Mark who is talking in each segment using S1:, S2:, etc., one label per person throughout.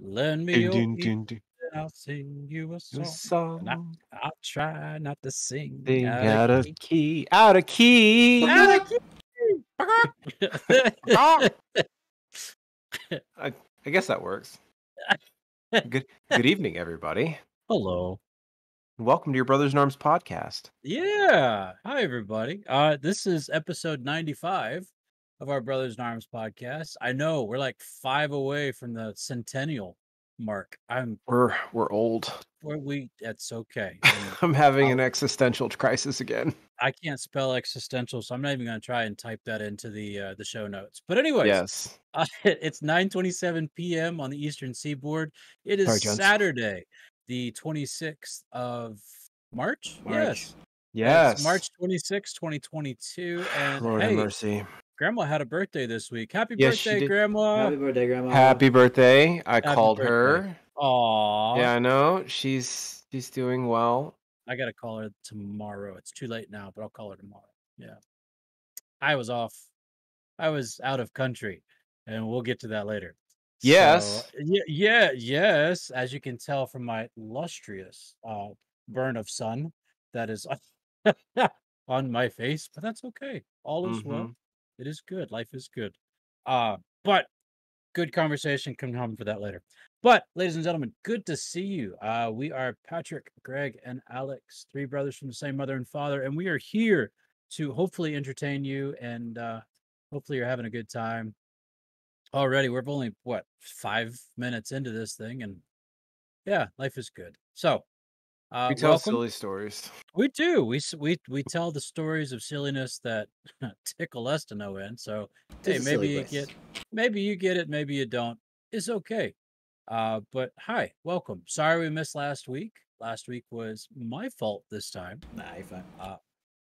S1: Lend me your
S2: dun, dun, dun.
S1: and I'll sing you a song. And I,
S2: song
S1: I'll try not to sing
S2: Sing
S1: out of
S2: of
S1: key.
S2: key, out of key.
S1: Out of key.
S2: I, I guess that works. Good good evening, everybody.
S1: Hello.
S2: Welcome to your Brothers in Arms podcast.
S1: Yeah. Hi, everybody. Uh, this is episode 95 of our Brothers in Arms podcast. I know we're like five away from the centennial mark. I'm
S2: We're we're old.
S1: where we, that's okay.
S2: I'm having an existential crisis again.
S1: I can't spell existential, so I'm not even going to try and type that into the uh, the show notes. But anyways,
S2: Yes.
S1: uh, it's 9:27 p.m. on the Eastern Seaboard. It is
S2: Sorry.
S1: Saturday, the 26th of March.
S3: March.
S1: Yes,
S2: Yes.
S1: It's March 26, 2022. And
S2: Lord have
S1: hey,
S2: mercy.
S1: Grandma had a birthday this week. Happy
S2: Yes,
S1: birthday. Grandma!
S3: Happy birthday, Grandma.
S2: Happy birthday. I
S1: Happy
S2: called
S1: birthday.
S2: her.
S1: Aw,
S2: Yeah, I know. She's she's doing well.
S1: I gotta call her tomorrow. It's too late now, but I'll call her tomorrow. Yeah. I was off. I was out of country, and we'll get to that later.
S2: Yes.
S1: So, yeah, yeah, yes. As you can tell from my lustrous uh, burn of sun that is on my face, but that's okay. All is well. It is good. Life is good. Uh, but good conversation come for that later. But ladies and gentlemen, good to see you. Uh, we are Patrick, Greg, and Alex, three brothers from the same mother and father, and we are here to hopefully entertain you and uh, hopefully you're having a good time. Already, we're only what five minutes into this thing, and yeah, life is good. So, uh,
S2: We tell
S1: welcome.
S2: silly stories.
S1: We do. We we we tell the stories of silliness that tickle us to no end. So
S3: Tis
S1: hey, maybe you
S3: place.
S1: get maybe you get it, maybe you don't. It's okay. Uh, but hi, welcome. Sorry we missed last week. Last week was my fault this time.
S3: Nah, you're fine.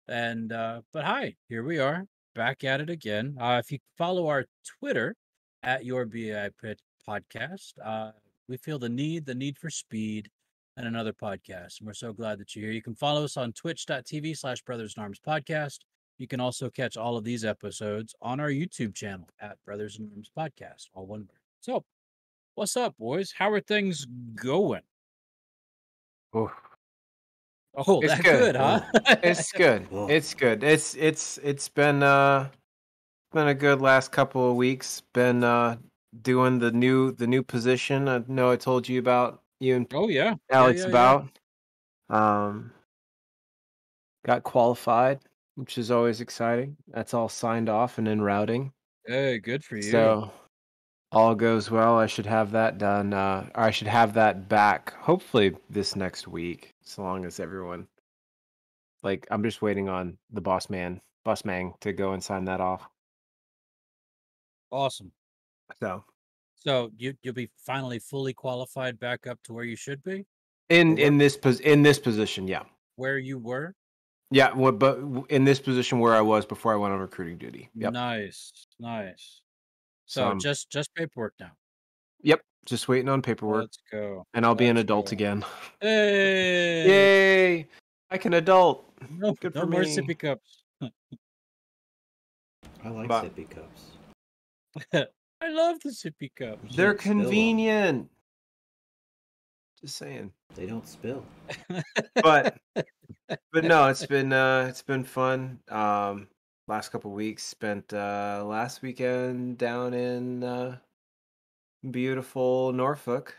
S1: And uh, but hi, here we are back at it again. Uh, if you follow our Twitter at your BI Pit podcast, uh, we feel the need, the need for speed, and another podcast. And we're so glad that you're here. You can follow us on twitch.tv slash brothers in arms podcast. You can also catch all of these episodes on our YouTube channel at Brothers in Arms Podcast, all one word. So, what's up, boys? How are things going?
S2: Ooh,
S1: Oh,
S2: It's
S1: that
S2: good.
S1: good, huh?
S2: it's good.
S3: Oh.
S2: It's good. It's it's it's been uh been a good last couple of weeks. Been uh doing the new the new position. I know I told you about you and
S1: oh yeah, Yeah,
S2: Alex
S1: yeah, yeah.
S2: about. Um got qualified, which is always exciting. That's all signed off and in routing.
S1: Hey, good for you.
S2: So all goes well. I should have that done. Uh, or I should have that back hopefully this next week, so long as everyone. Like I'm just waiting on the boss man, boss man, to go and sign that off.
S1: awesome.
S2: So
S1: So you you'll be finally fully qualified back up to where you should be,
S2: in
S1: Or
S2: in this pos- in this position, yeah,
S1: where you were.
S2: yeah. Well, but in this position where I was before I went on recruiting duty. Yep.
S1: Nice, nice.
S2: So
S1: So
S2: I'm-
S1: just just paperwork now.
S2: Yep. Just waiting on paperwork,
S1: Let's go.
S2: and I'll be an adult
S1: go.
S2: again.
S1: Hey,
S2: Yay! I can adult.
S1: no,
S2: Good
S1: no
S2: for
S1: more
S2: me.
S1: sippy cups.
S3: I like
S2: But-
S3: sippy cups.
S1: I love the sippy cups.
S2: They're
S3: Shit, spill 'em.
S2: convenient. Just saying.
S3: They don't spill.
S2: but but no, it's been uh it's been fun. Um last couple weeks spent uh last weekend down in uh beautiful Norfolk.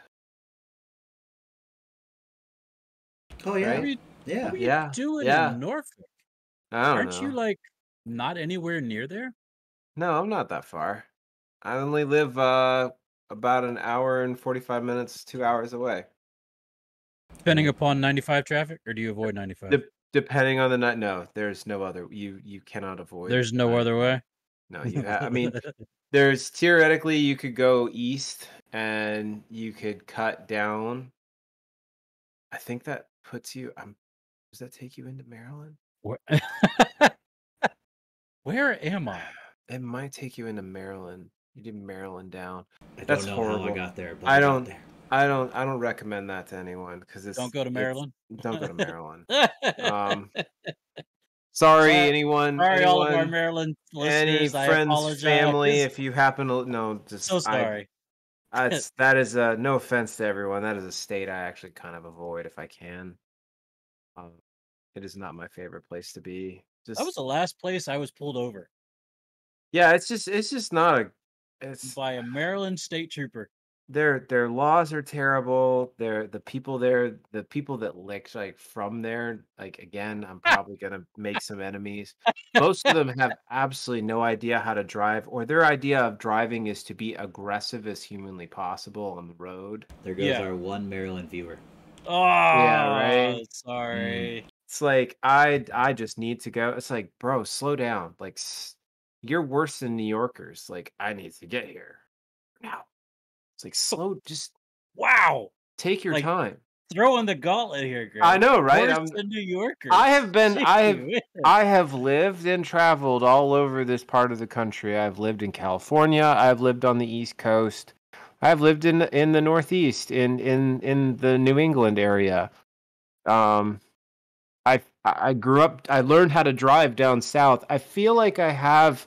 S3: Oh yeah,
S1: What are you,
S3: yeah.
S1: what are you
S2: Yeah,
S1: doing
S2: yeah.
S1: in Norfolk?
S2: I don't
S1: Aren't
S2: know.
S1: you like not anywhere near there?
S2: No, I'm not that far. I only live uh about an hour and 45 minutes, 2 hours away.
S1: Depending upon 95 traffic, or do you avoid 95?
S2: De- depending on the night no, there's no other you you cannot avoid
S1: There's no
S2: 95.
S1: other way.
S2: No, you ha- I mean there's theoretically you could go east and you could cut down. I think that puts you. Um, does that take you into Maryland?
S1: Where, Where am I?
S2: It might take you into Maryland. You did Maryland down.
S3: I don't
S2: That's
S3: know how
S2: horrible.
S3: I got there, but
S2: I
S3: I,
S2: don't-
S3: there.
S2: I don't. I don't recommend that to anyone because it's
S1: Don't go to Maryland.
S2: Don't go to Maryland. um, sorry,
S1: Sorry-
S2: anyone.
S1: Sorry, all of our
S2: anyone,
S1: Maryland
S2: any
S1: listeners. I
S2: friends,
S1: apologize.
S2: family. If you happen to no, just
S1: so
S2: I-
S1: sorry.
S2: That's that is uh no offense to everyone. That is a state I actually kind of avoid if I can. Um, it is not my favorite place to be. Just
S1: That was the last place I was pulled over
S2: yeah, it's just it's just not a. It's
S1: by a Maryland state trooper.
S2: their their laws are terrible. They're the people there, the people that lick like from there. Like again, I'm probably gonna make some enemies. Most of them have absolutely no idea how to drive, or their idea of driving is to be aggressive as humanly possible on the road.
S3: There goes
S1: Yeah.
S3: our one Maryland viewer.
S1: Oh, yeah,
S2: right. Mm.
S1: Sorry.
S2: It's like I I just need to go. It's like, bro, slow down. Like s- you're worse than New Yorkers. Like I need to get here now. It's like slow, just
S1: Wow.
S2: take your
S1: Like,
S2: time.
S1: Throwing the gauntlet here, Greg.
S2: I know, right?
S1: Worse
S2: I'm-
S1: than New Yorkers.
S2: I have been I have I have lived and traveled all over this part of the country. I've lived in California. I've lived on the East Coast. I've lived in in the Northeast, in in in the New England area. Um, I grew up. I learned how to drive down south. I feel like I have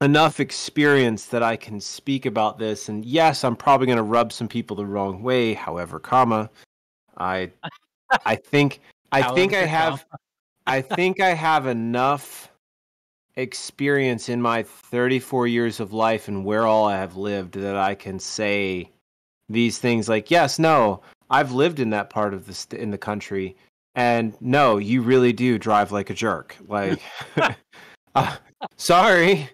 S2: enough experience that I can speak about this. And yes, I'm probably going to rub some people the wrong way. However, comma, I I think I think I have I think I have enough experience in my 34 years of life and where all I have lived that I can say these things like yes, no, I've lived in that part of the st- in the country and no, you really do drive like a jerk. Like uh, sorry.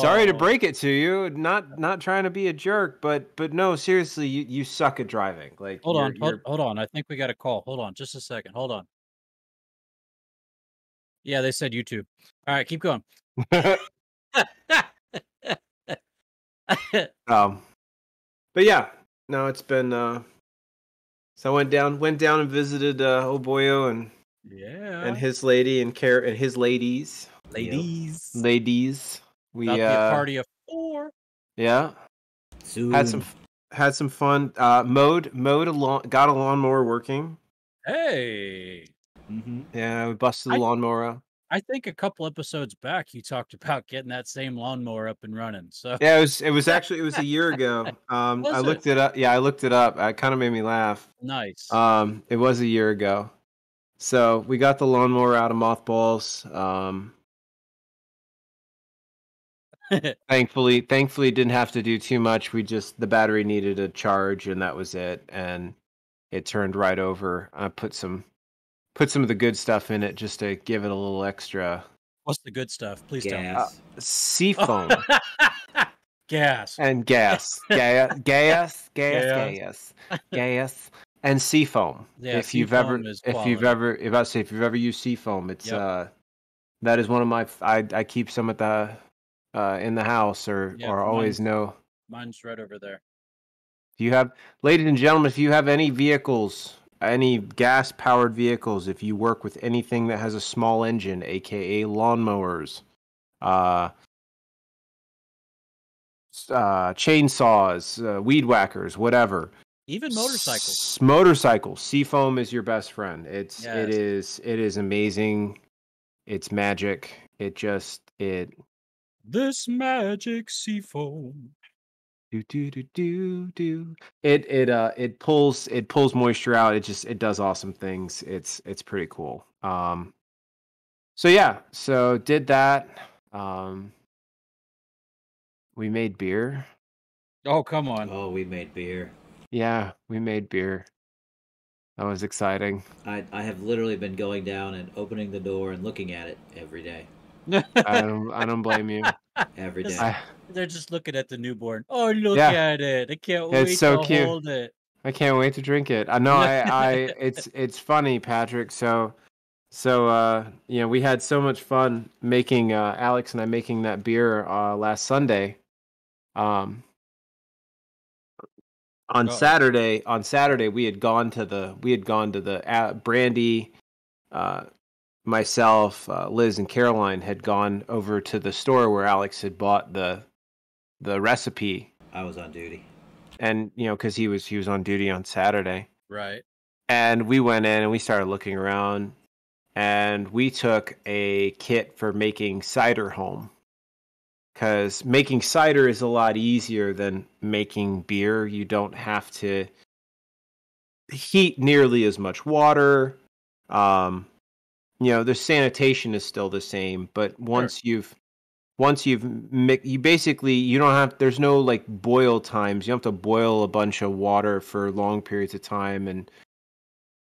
S2: Sorry to
S1: Oh.
S2: break it to you. Not not trying to be a jerk, but but no, seriously, you, you suck at driving. Like
S1: Hold
S2: you're-
S1: on, hold,
S2: you're-
S1: hold on. I think we got a call. Hold on, just a second. Hold on. Yeah, they said YouTube. All right, keep going.
S2: Um, but yeah, no, it's been. Uh, so I went down, went down and visited uh, Oboyo and
S1: yeah,
S2: and his lady and care and his ladies,
S1: ladies.
S2: ladies. We
S1: About to a
S2: uh,
S1: party of four.
S2: yeah
S3: Soon.
S2: had some had some fun. Uh, mowed mowed a lawn, got a lawnmower working.
S1: Hey,
S3: hmm
S2: Yeah, we busted
S1: I-
S2: the lawnmower out.
S1: I think a couple episodes back you talked about getting that same lawnmower up and running. So
S2: Yeah, it was it was actually it was a year ago. Um, I
S1: it?
S2: looked it up. Yeah, I looked it up. It kind of made me laugh.
S1: nice.
S2: Um, it was a year ago. So we got the lawnmower out of mothballs. Um, thankfully, thankfully, didn't have to do too much. We just the battery needed a charge, and that was it. And it turned right over. I put some put some of the good stuff in it just to give it a little extra
S1: What's the good stuff? Please tell me.
S3: Gas.
S2: sea foam
S1: Gas.
S2: and gas, gas, gas, gas,
S1: Gas.
S2: gas, gas, and sea foam.
S1: Yeah,
S2: if you've ever,
S1: seafoam is
S2: if you've ever, if I say if you've ever used seafoam, it's
S1: Yep.
S2: uh, that is one of my. I I keep some at the, uh, in the house or
S1: Yeah,
S2: or always
S1: mine's-
S2: know.
S1: Mine's right over there.
S2: If you have, ladies and gentlemen, if you have any vehicles, any gas powered vehicles, if you work with anything that has a small engine, aka lawnmowers, uh, uh, chainsaws, uh, weed whackers, whatever.
S1: Even motorcycles.
S2: S- motorcycles. Seafoam is your best friend. It's it
S1: Yes.
S2: is it is amazing. It's magic. It just it
S1: This magic seafoam.
S2: Do do do do do. It it uh it pulls it pulls moisture out. It just it does awesome things. It's it's pretty cool. Um so yeah, so did that. Um we made beer.
S1: Oh, come on.
S3: Oh, we made beer.
S2: Yeah, we made beer. That was exciting.
S3: I I have literally been going down and opening the door and looking at it every day.
S2: I don't I don't blame you.
S3: Every day.
S2: I
S1: They're just looking at the newborn. Oh, look
S2: Yeah.
S1: at it. I can't wait
S2: It's so
S1: to
S2: cute.
S1: hold it.
S2: I can't wait to drink it. I know I, I it's it's funny, Patrick. So so uh you know, we had so much fun making uh Alex and I making that beer uh last Sunday. Um on
S1: Uh-oh.
S2: Saturday, on Saturday we had gone to the we had gone to the uh, Brandy uh myself, uh, Liz and Caroline had gone over to the store where Alex had bought the the recipe
S3: I was on duty.
S2: and you know cuz he was he was on duty on Saturday
S1: Right.
S2: and we went in and we started looking around and we took a kit for making cider home because making cider is a lot easier than making beer. You don't have to heat nearly as much water. Um, you know, the sanitation is still the same, but once you've once you've mi- you basically you don't have there's no like boil times. You don't have to boil a bunch of water for long periods of time, and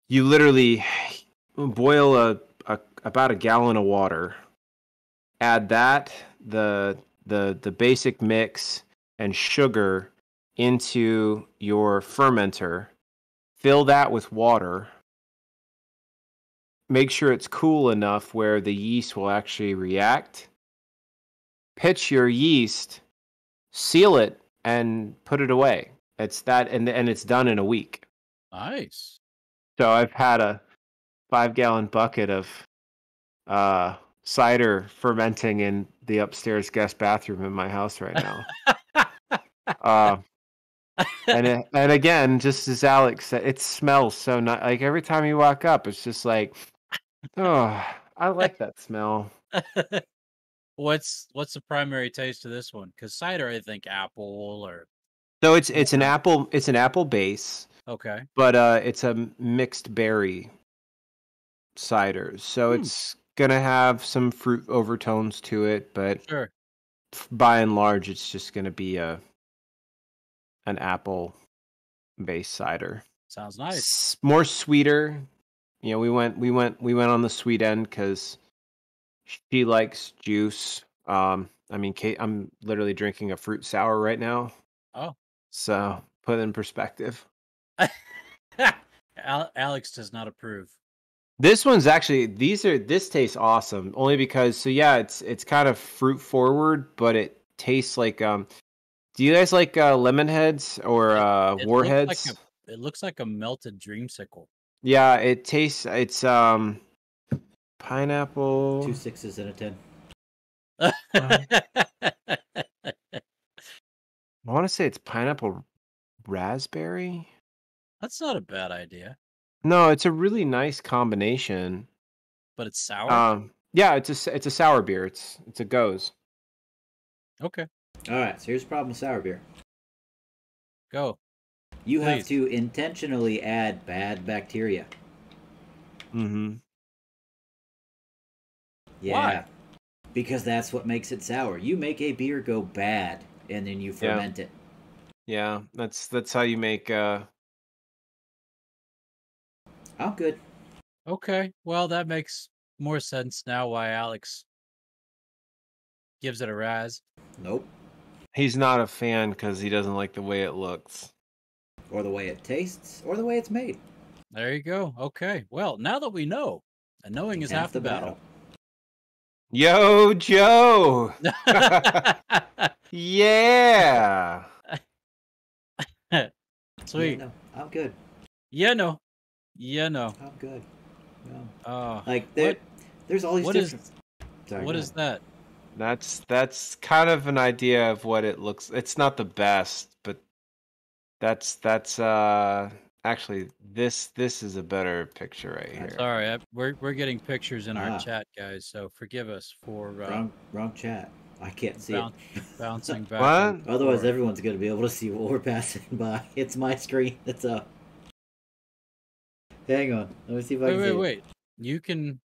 S2: you literally boil a, a about a gallon of water. Add that the the the basic mix and sugar into your fermenter. Fill that with water. Make sure it's cool enough where the yeast will actually react. Pitch your yeast, seal it, and put it away. It's that, and and it's done in a week.
S1: Nice.
S2: So I've had a five gallon bucket of uh, cider fermenting in the upstairs guest bathroom in my house right now. uh, and it, and again, just as Alex said, it smells so nice. Like every time you walk up, it's just like, oh, I like that smell.
S1: what's what's the primary taste of this one? Because cider, I think apple or
S2: So it's it's an apple it's an apple base,
S1: okay.
S2: but uh, it's a mixed berry cider. So
S1: Hmm.
S2: it's gonna have some fruit overtones to it, but
S1: Sure.
S2: by and large, it's just going to be a an apple based cider.
S1: Sounds nice.
S2: S- more sweeter. You know, we went we went we went on the sweet end because she likes juice. Um, I mean, Kate, I'm literally drinking a fruit sour right now.
S1: Oh.
S2: So put it in perspective.
S1: Alex does not approve.
S2: This one's actually these are this tastes awesome only because so yeah it's it's kind of fruit forward but it tastes like um do you guys like uh lemon heads or uh
S1: It looks
S2: warheads?
S1: Like a, it looks like a melted dreamsicle.
S2: Yeah, it tastes it's um pineapple.
S3: Two sixes and a ten.
S2: I want to say it's pineapple raspberry.
S1: That's not a bad idea,
S2: No, it's a really nice combination.
S1: but it's sour.
S2: Um yeah, it's a s- it's a sour beer. It's it's a goes.
S1: okay,
S3: All right, so here's the problem with sour beer.
S1: go.
S3: You have to intentionally add bad bacteria.
S2: Mhm.
S3: Yeah. Because that's what makes it sour. You make a beer go bad and then you
S2: Yeah.
S3: ferment it.
S2: Yeah, that's that's how you make uh
S3: I'm good.
S1: Okay, well that makes more sense now. Why Alex gives it a raz?
S3: Nope.
S2: he's not a fan cuz he doesn't like the way it looks.
S3: Or the way it tastes, or the way it's made.
S1: There you go. Okay, well now that we know, and knowing is half, the battle.
S2: Yo, Joe. Yeah.
S1: Sweet.
S3: Yeah, no, I'm good.
S1: Yeah, no. Yeah, no.
S3: I'm good. No.
S1: Oh,
S3: Like there,
S1: what,
S3: there's all these
S1: what is-
S3: different. Sorry,
S1: what
S3: go
S1: is that?
S2: That's that's kind of an idea of what it looks. It's not the best, but that's that's uh actually this this is a better picture right here.
S1: Sorry, I, we're we're getting pictures in our
S3: Ah.
S1: chat, guys. So forgive us for uh,
S3: wrong? Wrong chat. I can't see
S1: boun-
S3: it.
S1: bouncing back.
S2: What?
S3: Otherwise,
S1: forth.
S3: everyone's gonna be able to see what we're passing by. It's my screen. It's up. Hang on. Let me see if I
S1: Wait,
S3: can
S1: wait,
S3: see it.
S1: wait. You can.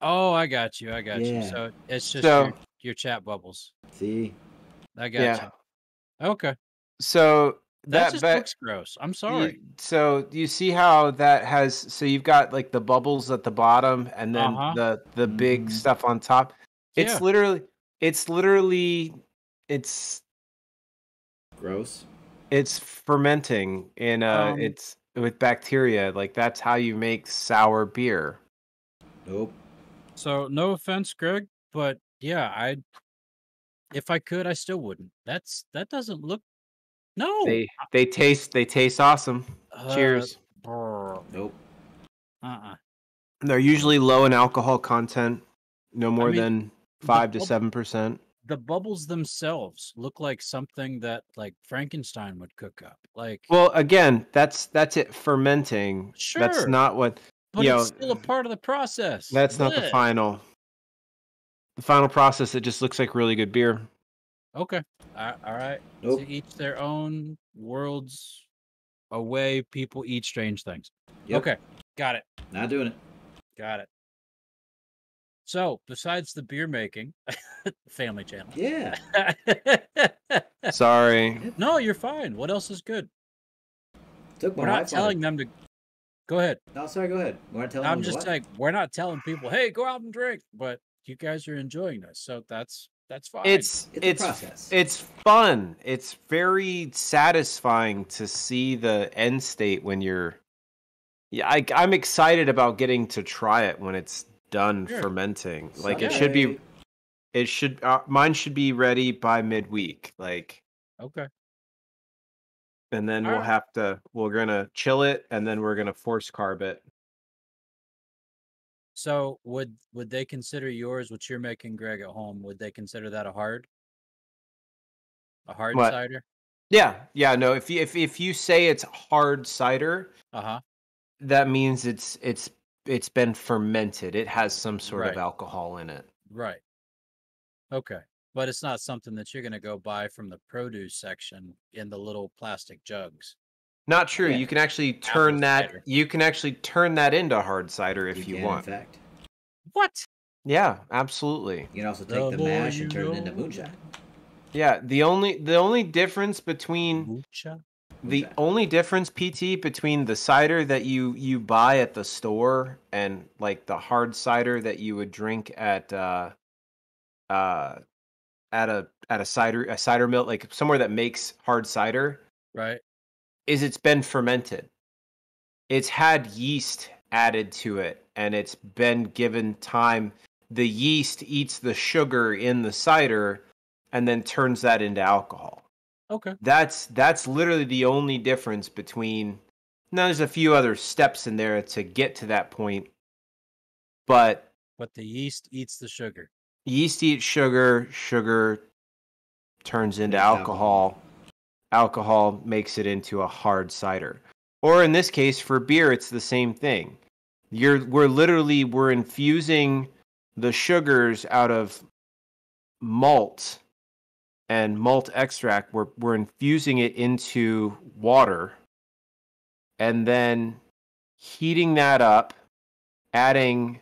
S1: Oh, I got you. I got you. So it's just
S2: So-
S1: your, your chat bubbles.
S3: See,
S1: I got
S2: Yeah.
S1: you. Okay.
S2: So
S1: That,
S2: that
S1: just
S2: bet
S1: looks gross. I'm
S2: you-
S1: sorry.
S2: so you see how that has so you've got like the bubbles at the bottom and then
S1: Uh-huh.
S2: the the big
S3: Mhm.
S2: stuff on top. It's
S1: Yeah.
S2: literally it's literally it's
S3: gross.
S2: it's fermenting in uh
S1: Um,
S2: it's with bacteria like that's how you make sour beer
S3: Nope.
S1: So no offense, Greg, but yeah, I if I could, I still wouldn't. That's that doesn't look. No.
S2: they they taste they taste awesome
S1: Uh,
S2: cheers
S1: brr,
S3: Nope.
S1: uh-uh.
S2: they're usually low in alcohol content no more
S1: mean,
S2: than 5 to
S1: bub-
S2: 7%
S1: The bubbles themselves look like something that like Frankenstein would cook up. Like,
S2: well again that's that's it fermenting
S1: Sure.
S2: that's not what
S1: but
S2: you
S1: it's
S2: know,
S1: still a part of the process.
S2: that's not the final the final process. It just looks like really good beer.
S1: Okay. All right.
S3: Nope.
S1: To each their own worlds away. People eat strange things.
S3: Yep.
S1: Okay. Got it.
S3: Not doing it.
S1: Got it. So, besides the beer making, family channel.
S3: Yeah.
S2: Sorry.
S1: no, you're fine. What else is good?
S3: Took my
S1: We're not
S3: wife on
S1: telling them to. Go ahead.
S3: No, sorry. Go ahead. Want to tell
S1: I'm
S3: them
S1: just
S3: what?
S1: saying we're not telling people, "Hey, go out and drink," but you guys are enjoying this, so that's that's fine.
S2: It's
S3: It's
S2: it's it's fun. It's very satisfying to see the end state when you're. Yeah, I, I'm excited about getting to try it when it's done
S1: Sure.
S2: fermenting. Like it should be. It should. Uh, mine should be ready by midweek. Like,
S1: okay.
S2: and then we'll
S1: Alright.
S2: have to. We're gonna chill it, and then we're gonna force carb it.
S1: So would would they consider yours, which you're making, Greg, at home? Would they consider that a hard, a hard
S2: What?
S1: cider?
S2: Yeah, yeah. No, if you if if you say it's hard cider,
S1: Uh huh.
S2: that means it's it's it's been fermented. It has some sort of alcohol in it.
S1: Right. Okay. But it's not something that you're going to go buy from the produce section in the little plastic jugs.
S2: Not true.
S3: Yeah.
S2: You can actually turn that.
S1: cider.
S2: You can actually turn that into hard cider if you,
S3: can,
S2: want.
S3: In fact,
S1: What?
S2: Yeah, absolutely.
S3: you can also take the
S1: more
S3: mash and turn it into
S1: know.
S3: moonshine.
S2: Yeah. The only the only difference between
S1: Mucha?
S2: the
S3: Moonshine.
S2: only difference PT between the cider that you you buy at the store and like the hard cider that you would drink at uh uh at a at a cider a cider mill like somewhere that makes hard cider
S1: Right.
S2: Is it's been fermented. It's had yeast added to it and it's been given time. The yeast eats the sugar in the cider and then turns that into alcohol.
S1: Okay.
S2: That's that's literally the only difference between now there's a few other steps in there to get to that point. But
S1: But the yeast eats the sugar.
S2: yeast eats sugar, sugar turns into
S3: Makes
S2: alcohol. Alcohol makes it into a hard cider. Or in this case for beer it's the same thing. You're we're literally we're infusing the sugars out of malt and malt extract we're we're infusing it into water and then heating that up adding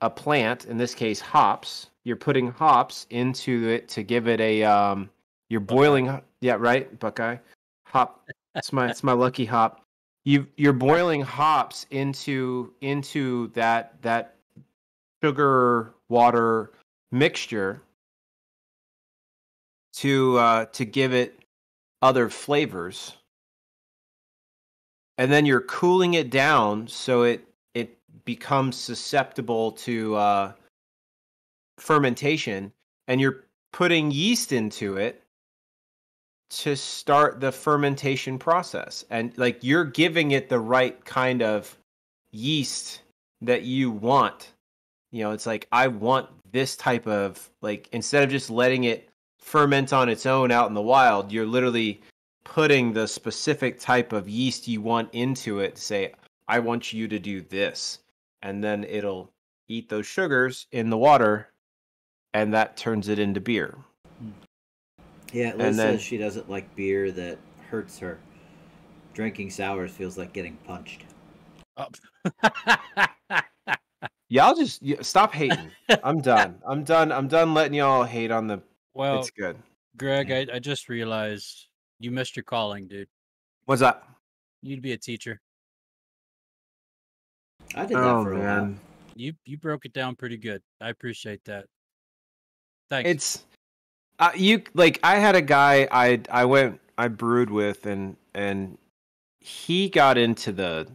S2: a plant, in this case hops. You're putting hops into it to give it a um you're boiling ho- yeah, right, Buckeye. Hop. It's my it's my lucky hop. You you're boiling hops into into that that sugar water mixture to uh to give it other flavors. And then you're cooling it down so it it becomes susceptible to uh, fermentation, and you're putting yeast into it to start the fermentation process. And like you're giving it the right kind of yeast that you want. You know, it's like I want this type of like instead of just letting it ferment on its own out in the wild, you're literally putting the specific type of yeast you want into it say I want you to do this. And then it'll eat those sugars in the water and that turns it into beer. Hmm.
S3: Yeah, Liz
S2: And then-
S3: says she doesn't like beer that hurts her. Drinking sours feels like getting punched.
S1: Oh.
S2: Y'all just y- stop hating. I'm done. I'm done. I'm done letting y'all hate on the
S1: well,
S2: it's good.
S1: Greg, I, I just realized you missed your calling, dude.
S2: What's up?
S1: You'd be a teacher.
S3: I did that
S2: Oh
S3: for a while.
S1: You you broke it down pretty good. I appreciate that. Thanks.
S2: It's uh, you like I had a guy I I went I brewed with and and he got into the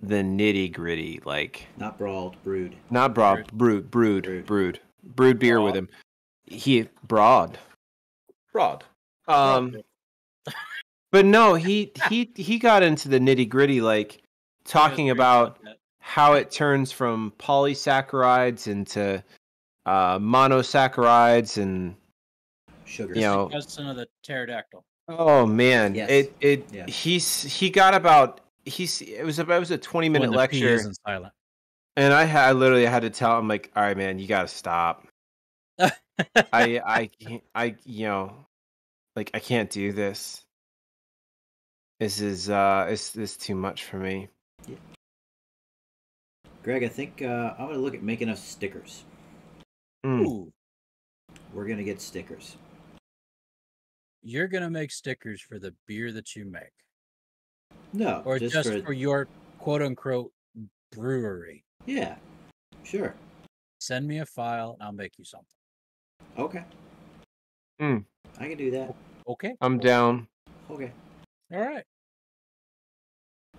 S2: the nitty gritty like
S3: Not brawled, brewed.
S2: not broad brewed brewed
S3: Brewed.
S2: brewed brewed beer with him. He broad broad. Um, but no, he he he got into the nitty gritty like talking about how it turns from polysaccharides into uh, monosaccharides and
S3: Sugar.
S2: you know
S1: cousin of the pterodactyl.
S2: oh man
S3: Yes.
S2: it it
S3: Yeah.
S2: he's he got about he's it was about it was a 20 minute
S1: When the P
S2: lecture
S1: silent.
S2: And I, ha- I literally had to tell him like, all right, man, you gotta stop. I I can't I you know like I can't do this. This is uh it's this too much for me.
S3: Greg, I think uh, I'm gonna look at making us stickers.
S2: Mm.
S1: Ooh,
S3: We're gonna get stickers.
S1: You're gonna make stickers for the beer that you make,
S3: No,
S1: or
S3: just,
S1: just,
S3: for,
S1: for your quote unquote brewery.
S3: yeah, sure.
S1: Send me a file, and I'll make you something.
S3: Okay.
S2: Hmm.
S3: I can do that.
S1: Okay.
S2: I'm down.
S3: Okay.
S1: All right.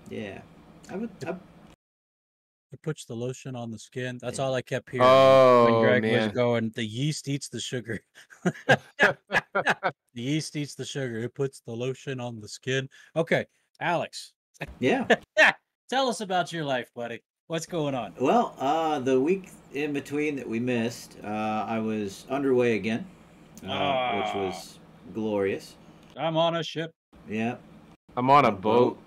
S3: Yeah. I would. I,
S1: It puts the lotion on the skin. That's all I kept hearing
S2: Oh
S1: when Greg
S2: man.
S1: was going. The yeast eats the sugar. the yeast eats the sugar. It puts the lotion on the skin. Okay, Alex,
S3: yeah.
S1: tell us about your life, buddy. What's going on?
S3: Well, uh, the week in between that we missed, uh, I was underway again, uh, which
S1: Ah.
S3: was glorious.
S1: I'm on a ship.
S3: Yeah.
S2: I'm on a
S3: A
S2: boat.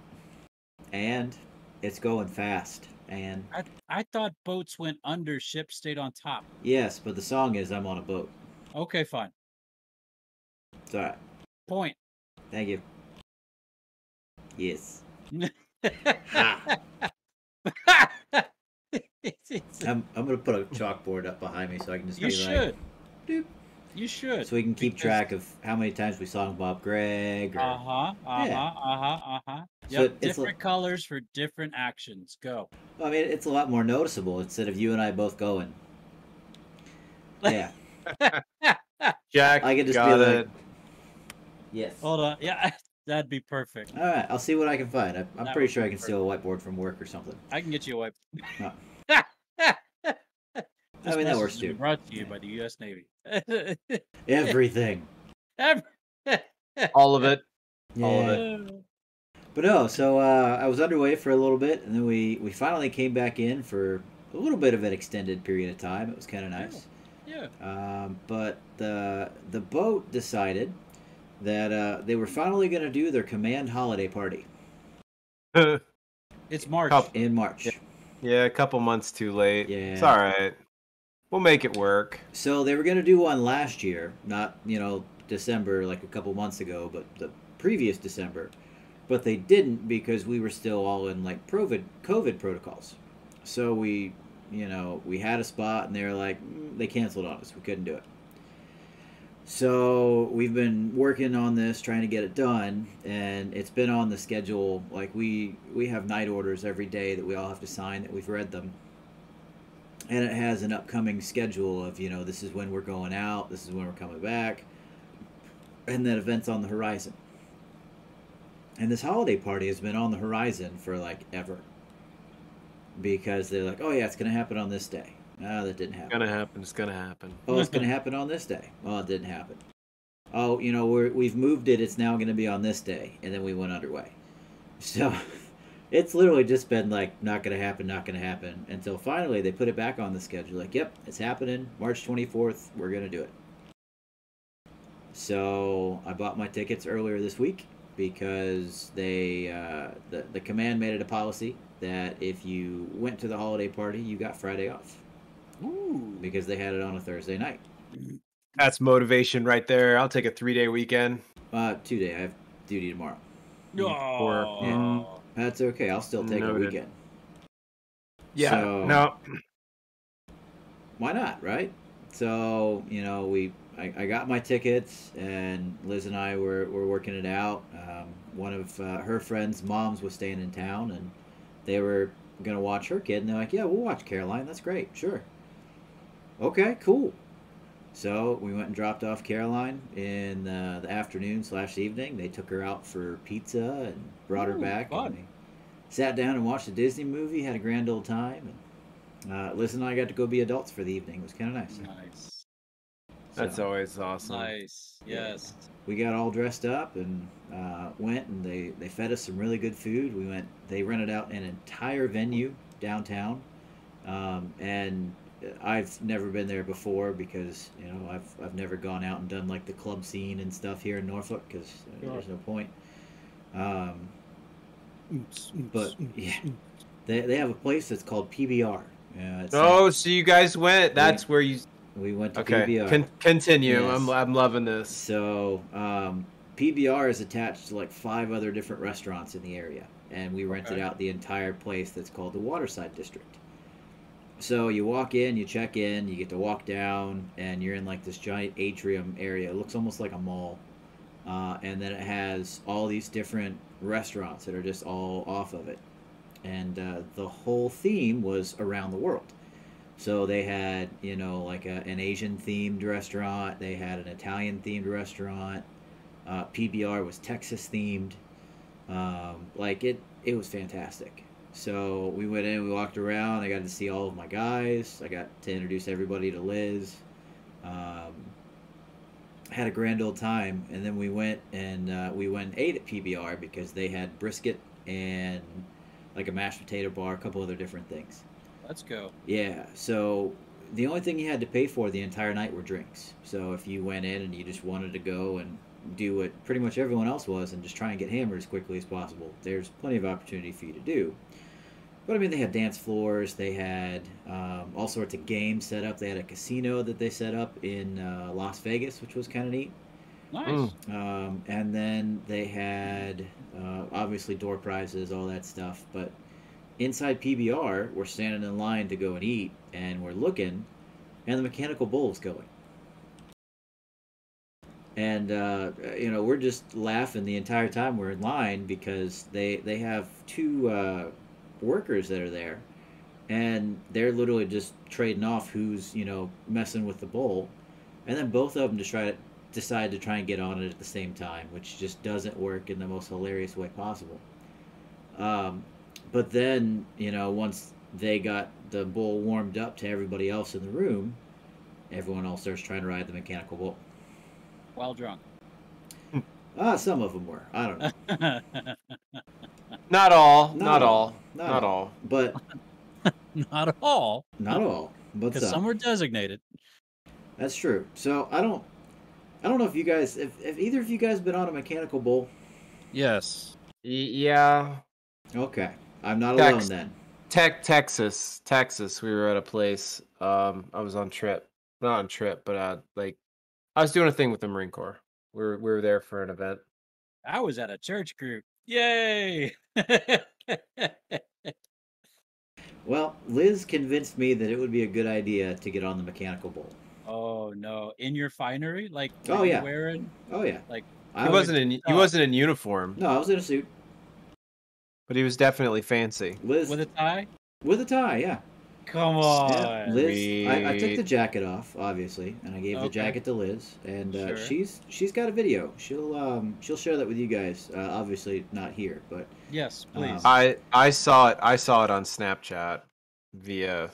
S3: And it's going fast. And
S1: I I thought boats went under, ships stayed on top.
S3: yes, but the song is I'm on a boat.
S1: Okay, fine.
S3: It's all right.
S1: Point.
S3: Thank you. Yes. I'm, I'm going to put a chalkboard up behind me so I can just
S1: you
S3: be
S1: should.
S3: like, doop,
S1: You should.
S3: so we can keep
S1: because-
S3: track of how many times we saw Bob Gregg. Or,
S1: Uh huh. Uh huh.
S3: Yeah.
S1: Uh huh. Uh huh.
S3: So
S1: Yep.
S3: it's a-
S1: different colors for different actions. Go.
S3: I mean, it's a lot more noticeable instead of you and I both going. Yeah.
S2: Jack
S3: I can just be
S2: got
S3: like-
S2: it.
S3: Yes.
S1: Hold on. Yeah, that'd be perfect.
S3: All right, I'll see what I can find. I, I'm
S1: That
S3: pretty sure I
S1: be
S3: can steal a whiteboard from work or something.
S1: I can get you a wipe. This
S3: I mean, that
S1: message
S3: works too.
S1: Brought to you by the U.S. Navy.
S3: Everything.
S1: Every-
S2: All of it.
S3: Yeah.
S2: All of it.
S3: But no, so uh, I was underway for a little bit, and then we we finally came back in for a little bit of an extended period of time. It was kind of nice.
S1: Yeah.
S3: Um, but the the boat decided that uh, they were finally going to do their command holiday party
S1: It's March.
S2: Cup.
S3: in March.
S2: Yeah. yeah, a couple months too late.
S3: Yeah.
S2: It's all right. We'll make it work.
S3: So they were going to do one last year, not you know December like a couple months ago, but the previous December. But they didn't because we were still all in like COVID COVID protocols. So we, you know, we had a spot and they were like "Mm," they canceled on us. We couldn't do it. So we've been working on this, trying to get it done, and it's been on the schedule. Like we we have night orders every day that we all have to sign that we've read them and it has an upcoming schedule of you know this is when we're going out this is when we're coming back and then events on the horizon and this holiday party has been on the horizon for like ever because they're like oh yeah it's going to happen on this day ah that didn't happen.
S2: It's gonna happen. It's gonna happen.
S3: oh it's going to happen on this day well it didn't happen oh you know we're, we've moved it it's now going to be on this day and then we went underway so it's literally just been like not gonna happen, not gonna happen until finally they put it back on the schedule. Like, yep, it's happening, March twenty fourth. We're gonna do it. So I bought my tickets earlier this week because they uh, the the command made it a policy that if you went to the holiday party, you got Friday off
S1: Ooh.
S3: because they had it on a Thursday night.
S2: That's motivation right there. I'll take a three day weekend.
S3: Uh, two day. I have duty tomorrow.
S1: Oh.
S2: Yeah.
S3: That's okay. I'll still take a weekend.
S2: Yeah.
S3: So-
S2: No.
S3: why not right so you know we I, I got my tickets and liz and i were, were working it out um, one of uh, her friends moms was staying in town and they were gonna watch her kid and they're like yeah we'll watch caroline that's great sure okay cool so we went and dropped off caroline in uh, the afternoon slash evening they took her out for pizza and brought her back
S1: fun.
S3: and we sat down and watched a disney movie had a grand old time and uh, Liz and I got to go be adults for the evening. It was kind of nice.
S1: Nice.
S2: That's always awesome.
S1: Nice. Yes.
S3: we got all dressed up and uh, went and they, they fed us some really good food. We went. They rented out an entire venue downtown, um, and I've never been there before because you know I've I've never gone out and done like the club scene and stuff here in Norfolk because there's no point. Um, but yeah, they, they have a place that's called PBR, Yeah. it's,
S2: Oh, so you guys went. That's where you.
S3: we went to
S2: Okay.
S3: PBR.
S2: Con- continue.
S3: Yes.
S2: I'm I'm loving this.
S3: So um, PBR is attached to like five other different restaurants in the area, and we rented
S1: Okay.
S3: out the entire place that's called the Waterside District. So you walk in, you check in, you get to walk down, and you're in like this giant atrium area. It looks almost like a mall, uh, and then it has all these different restaurants that are just all off of it, and uh, the whole theme was around the world. So they had, you know, like a, an Asian themed restaurant. They had an Italian themed restaurant. Uh, PBR was Texas themed. Um, like it, it was fantastic. So we went in, we walked around. I got to see all of my guys. I got to introduce everybody to Liz. Um, had a grand old time, and then we went and uh, we went and ate at PBR because they had brisket and like a mashed potato bar, a couple other different things.
S1: Let's go.
S3: Yeah. So the only thing you had to pay for the entire night were drinks. So if you went in and you just wanted to go and do what pretty much everyone else was and just try and get hammered as quickly as possible, there's plenty of opportunity for you to do. But I mean, they had dance floors. They had um, all sorts of games set up. They had a casino that they set up in uh, Las Vegas, which was kind of neat.
S1: Nice.
S2: Mm.
S3: Um, and then they had uh, obviously door prizes, all that stuff. But inside PBR, we're standing in line to go and eat, and we're looking, and the mechanical bull's going. And uh, you know we're just laughing the entire time we're in line because they they have two uh, workers that are there, and they're literally just trading off who's you know messing with the bull, and then both of them just try to decide to try and get on it at the same time, which just doesn't work in the most hilarious way possible. Um, but then, you know, once they got the bull warmed up to everybody else in the room, everyone else starts trying to ride the mechanical bull.
S1: While drunk.
S3: Ah, some of them were. I don't know.
S2: Not all.
S3: Not
S2: Not,
S3: all.
S2: all.
S3: Not
S2: Not,
S3: all.
S2: all.
S3: But
S1: Not all,
S3: not all. But
S1: because
S3: some.
S1: some were designated.
S3: That's true. So I don't. I don't know if you guys, if, if either of you guys been on a mechanical bull.
S1: Yes.
S2: Y- yeah.
S3: Okay, I'm not
S2: Tex-
S3: alone then.
S2: Tech Texas, Texas. We were at a place. Um, I was on trip, not on trip, but uh, like I was doing a thing with the Marine Corps. We were we were there for an event.
S1: I was at a church group. Yay!
S3: Well, Liz convinced me that it would be a good idea to get on the mechanical bull.
S1: oh no! In your finery, like
S3: Oh,
S1: you're
S3: yeah.
S1: wearing.
S3: Oh yeah,
S1: Like,
S3: I
S2: He
S3: was-
S2: wasn't in he
S1: Oh.
S2: wasn't in uniform,
S3: No, I was in a suit.
S2: but he was definitely fancy.
S3: Liz
S1: with a tie.
S3: with a tie. Yeah.
S1: Come
S3: Yeah,
S1: on.
S3: Liz. I, I took the jacket off, obviously, and I gave the jacket to Liz, and uh,
S1: Sure.
S3: she's she's got a video. She'll um she'll share that with you guys. Uh, obviously not here, but
S1: Yes,
S3: Um,
S1: please.
S2: I I saw it. I saw it on Snapchat via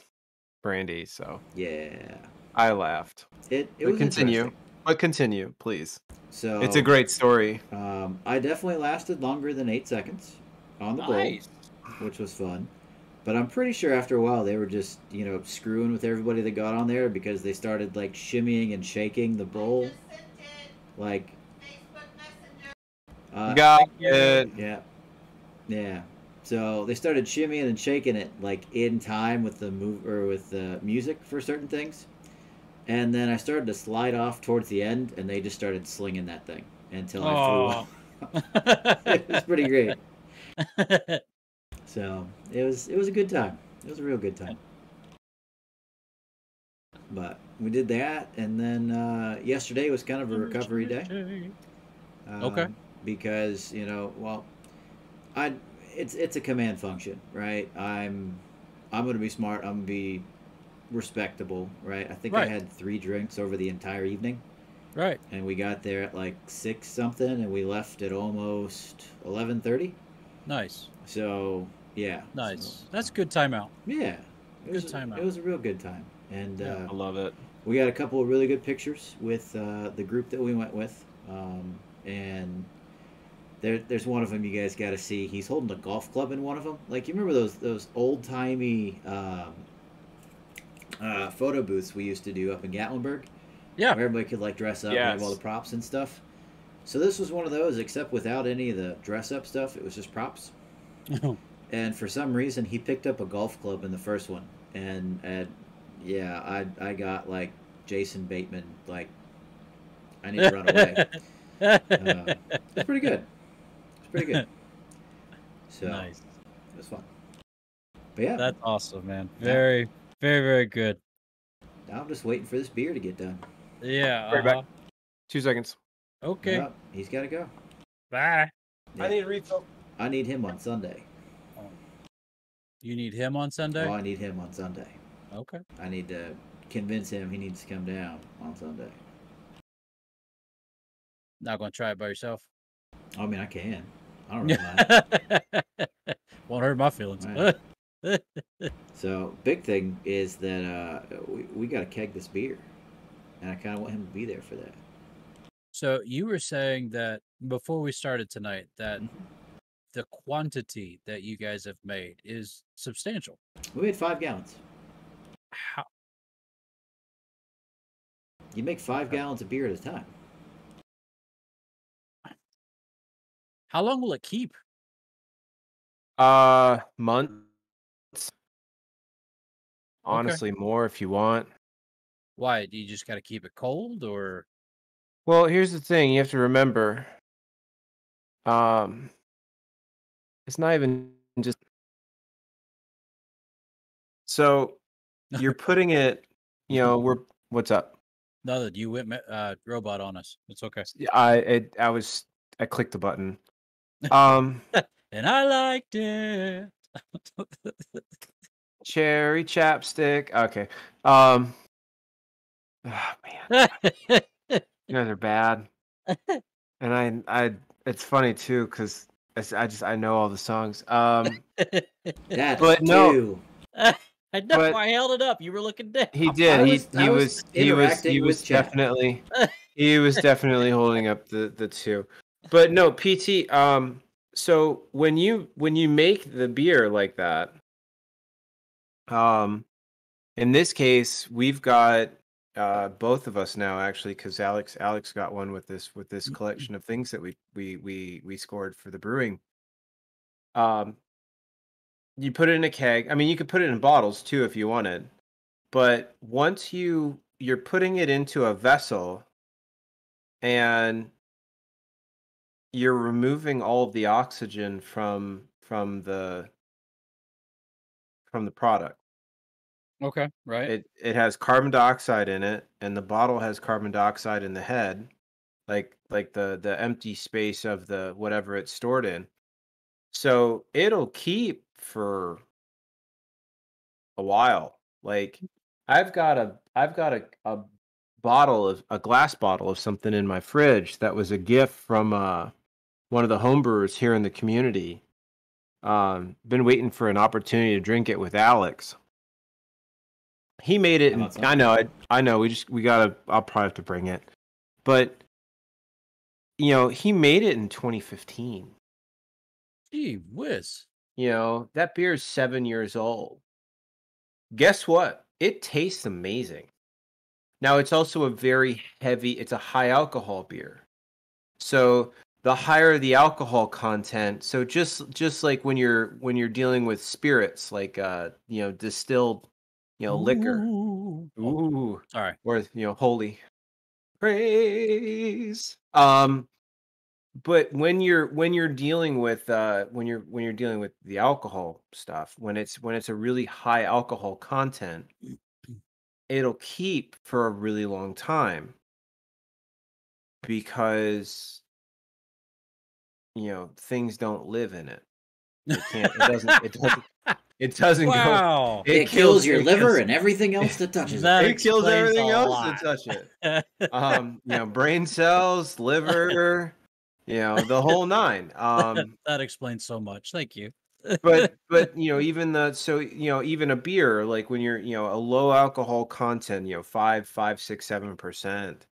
S2: Brandy, so
S3: yeah,
S2: I laughed.
S3: it it
S2: But
S3: was
S2: continue. But continue, please.
S3: So
S2: It's a great story.
S3: Um, I definitely lasted longer than eight seconds on the
S1: nice.
S3: bowl, which was fun. But I'm pretty sure after a while they were just, you know, screwing with everybody that got on there because they started like shimmying and shaking the bowl,
S4: Just sent it.
S3: like.
S4: Facebook Messenger.
S3: Uh,
S2: Got it.
S3: yeah, yeah. So they started shimmying and shaking it like in time with the move or with the music for certain things, and then I started to slide off towards the end, and they just started slinging that thing until I
S1: Oh.
S3: flew. it was pretty great. So it was it was a good time. It was a real good time. But we did that, and then uh, yesterday was kind of a recovery day.
S1: Okay.
S3: um, Because you know, well, I it's it's a command function, right? I'm I'm gonna be smart. I'm gonna be respectable, right? I think I had three drinks over the entire evening,
S1: Right.
S3: and we got there at like six something, and we left at almost eleven thirty.
S1: Nice.
S3: So yeah,
S1: Nice.
S3: so-
S1: That's good timeout.
S3: yeah, it was
S1: Good time
S3: It was a real good time, and
S1: Yeah.
S3: uh,
S2: I love it.
S3: we got a couple of really good pictures with uh, the group that we went with, um, and there, there's one of them you guys got to see. He's holding a golf club in one of them. Like you remember those those old timey um, uh, photo booths we used to do up in Gatlinburg,
S1: Yeah.
S3: where everybody could like dress up and have all the props and stuff. So this was one of those, except without any of the dress up stuff. It was just props. And for some reason, he picked up a golf club in the first one, and and yeah, I I got like Jason Bateman like I need to run away. uh, it's pretty good. It's pretty good. So
S1: nice.
S3: it was fun. But yeah,
S1: That's awesome, man.
S3: Yeah.
S1: Very, very, very good.
S3: now I'm just waiting for this beer to get done.
S1: Yeah.
S2: Right back.
S1: uh-huh.
S2: Two seconds.
S1: Okay.
S3: Yep, he's got to go.
S1: Bye.
S3: Yeah.
S2: I need a refill.
S3: I need him on Sunday.
S1: You need him on Sunday?
S3: Oh, I need him on Sunday.
S1: Okay.
S3: I need to convince him he needs to come down on Sunday.
S1: Not gonna try it by yourself.
S3: I mean, I can. I don't know. mind.
S1: Won't hurt my feelings.
S3: Right. So big thing is that uh, we we got to keg this beer, and I kind of want him to be there for that.
S1: so you were saying that before we started tonight that
S3: Mhm.
S1: The quantity that you guys have made is substantial.
S3: We made five gallons.
S1: How,
S3: You make five gallons of beer at a time.
S1: how long will it keep?
S2: Uh, months. Honestly, more if you want.
S1: Why? Do you just got to keep it cold, or
S2: Well, here's the thing: you have to remember. Um, it's not even just. So, you're putting it. You know, we're what's up?
S1: no? That you went uh, robot on us. It's okay.
S2: Yeah, I it, I was I clicked the button. Um,
S1: And I liked it.
S2: cherry chapstick. Okay. Um. ah, man, you guys are bad. And I I it's funny too because I just I know all the songs. Um,
S3: That's
S2: But no.
S1: I know.
S2: But-
S1: I held it up. You were looking down.
S2: he did. He
S3: was- I
S2: he
S3: was
S2: was he was he was
S3: chat.
S2: definitely he was definitely holding up the the two. But no, PT. Um, so when you when you make the beer like that, um, in this case, we've got uh both of us now actually because Alex Alex got one with this with this collection of things that we we we we scored for the brewing. Um, you put it in a keg. I mean, you could put it in bottles too if you wanted. But once you you're putting it into a vessel and you're removing all of the oxygen from from the from the product.
S1: Okay. Right.
S2: It it has carbon dioxide in it and the bottle has carbon dioxide in the head like like the the empty space of the whatever it's stored in. So it'll keep for a while. Like I've got a I've got a, a bottle of a glass bottle of something in my fridge that was a gift from uh one of the homebrewers here in the community. Um been waiting for an opportunity to drink it with Alex. He made it in,
S3: about
S2: I know I I know we just we got to I'll probably have to bring it. But you know, he made it in 2015
S1: Gee whiz.
S2: you know that beer is seven years old. Guess what? It tastes amazing. Now it's also a very heavy it's a high alcohol beer. So the higher the alcohol content so just just like when you're when you're dealing with spirits like uh you know distilled you know liquor
S1: Ooh. Oh,
S2: ooh
S1: sorry.
S2: or you know holy praise um but when you're when you're dealing with uh when you're when you're dealing with the alcohol stuff when it's when it's a really high alcohol content it'll keep for a really long time because you know things don't live in it it can't it doesn't it doesn't it doesn't go
S1: Wow.
S3: It, kills your
S2: it
S3: liver
S2: kills-
S3: and everything else that touches
S1: That
S3: it.
S2: it kills
S1: explains
S2: everything
S1: a
S2: else
S1: lot.
S2: that touch it um you know brain cells liver you know the whole nine um
S1: that explains so much. Thank you.
S2: but but you know even the so you know even a beer like when you're you know a low alcohol content you know five five six seven percent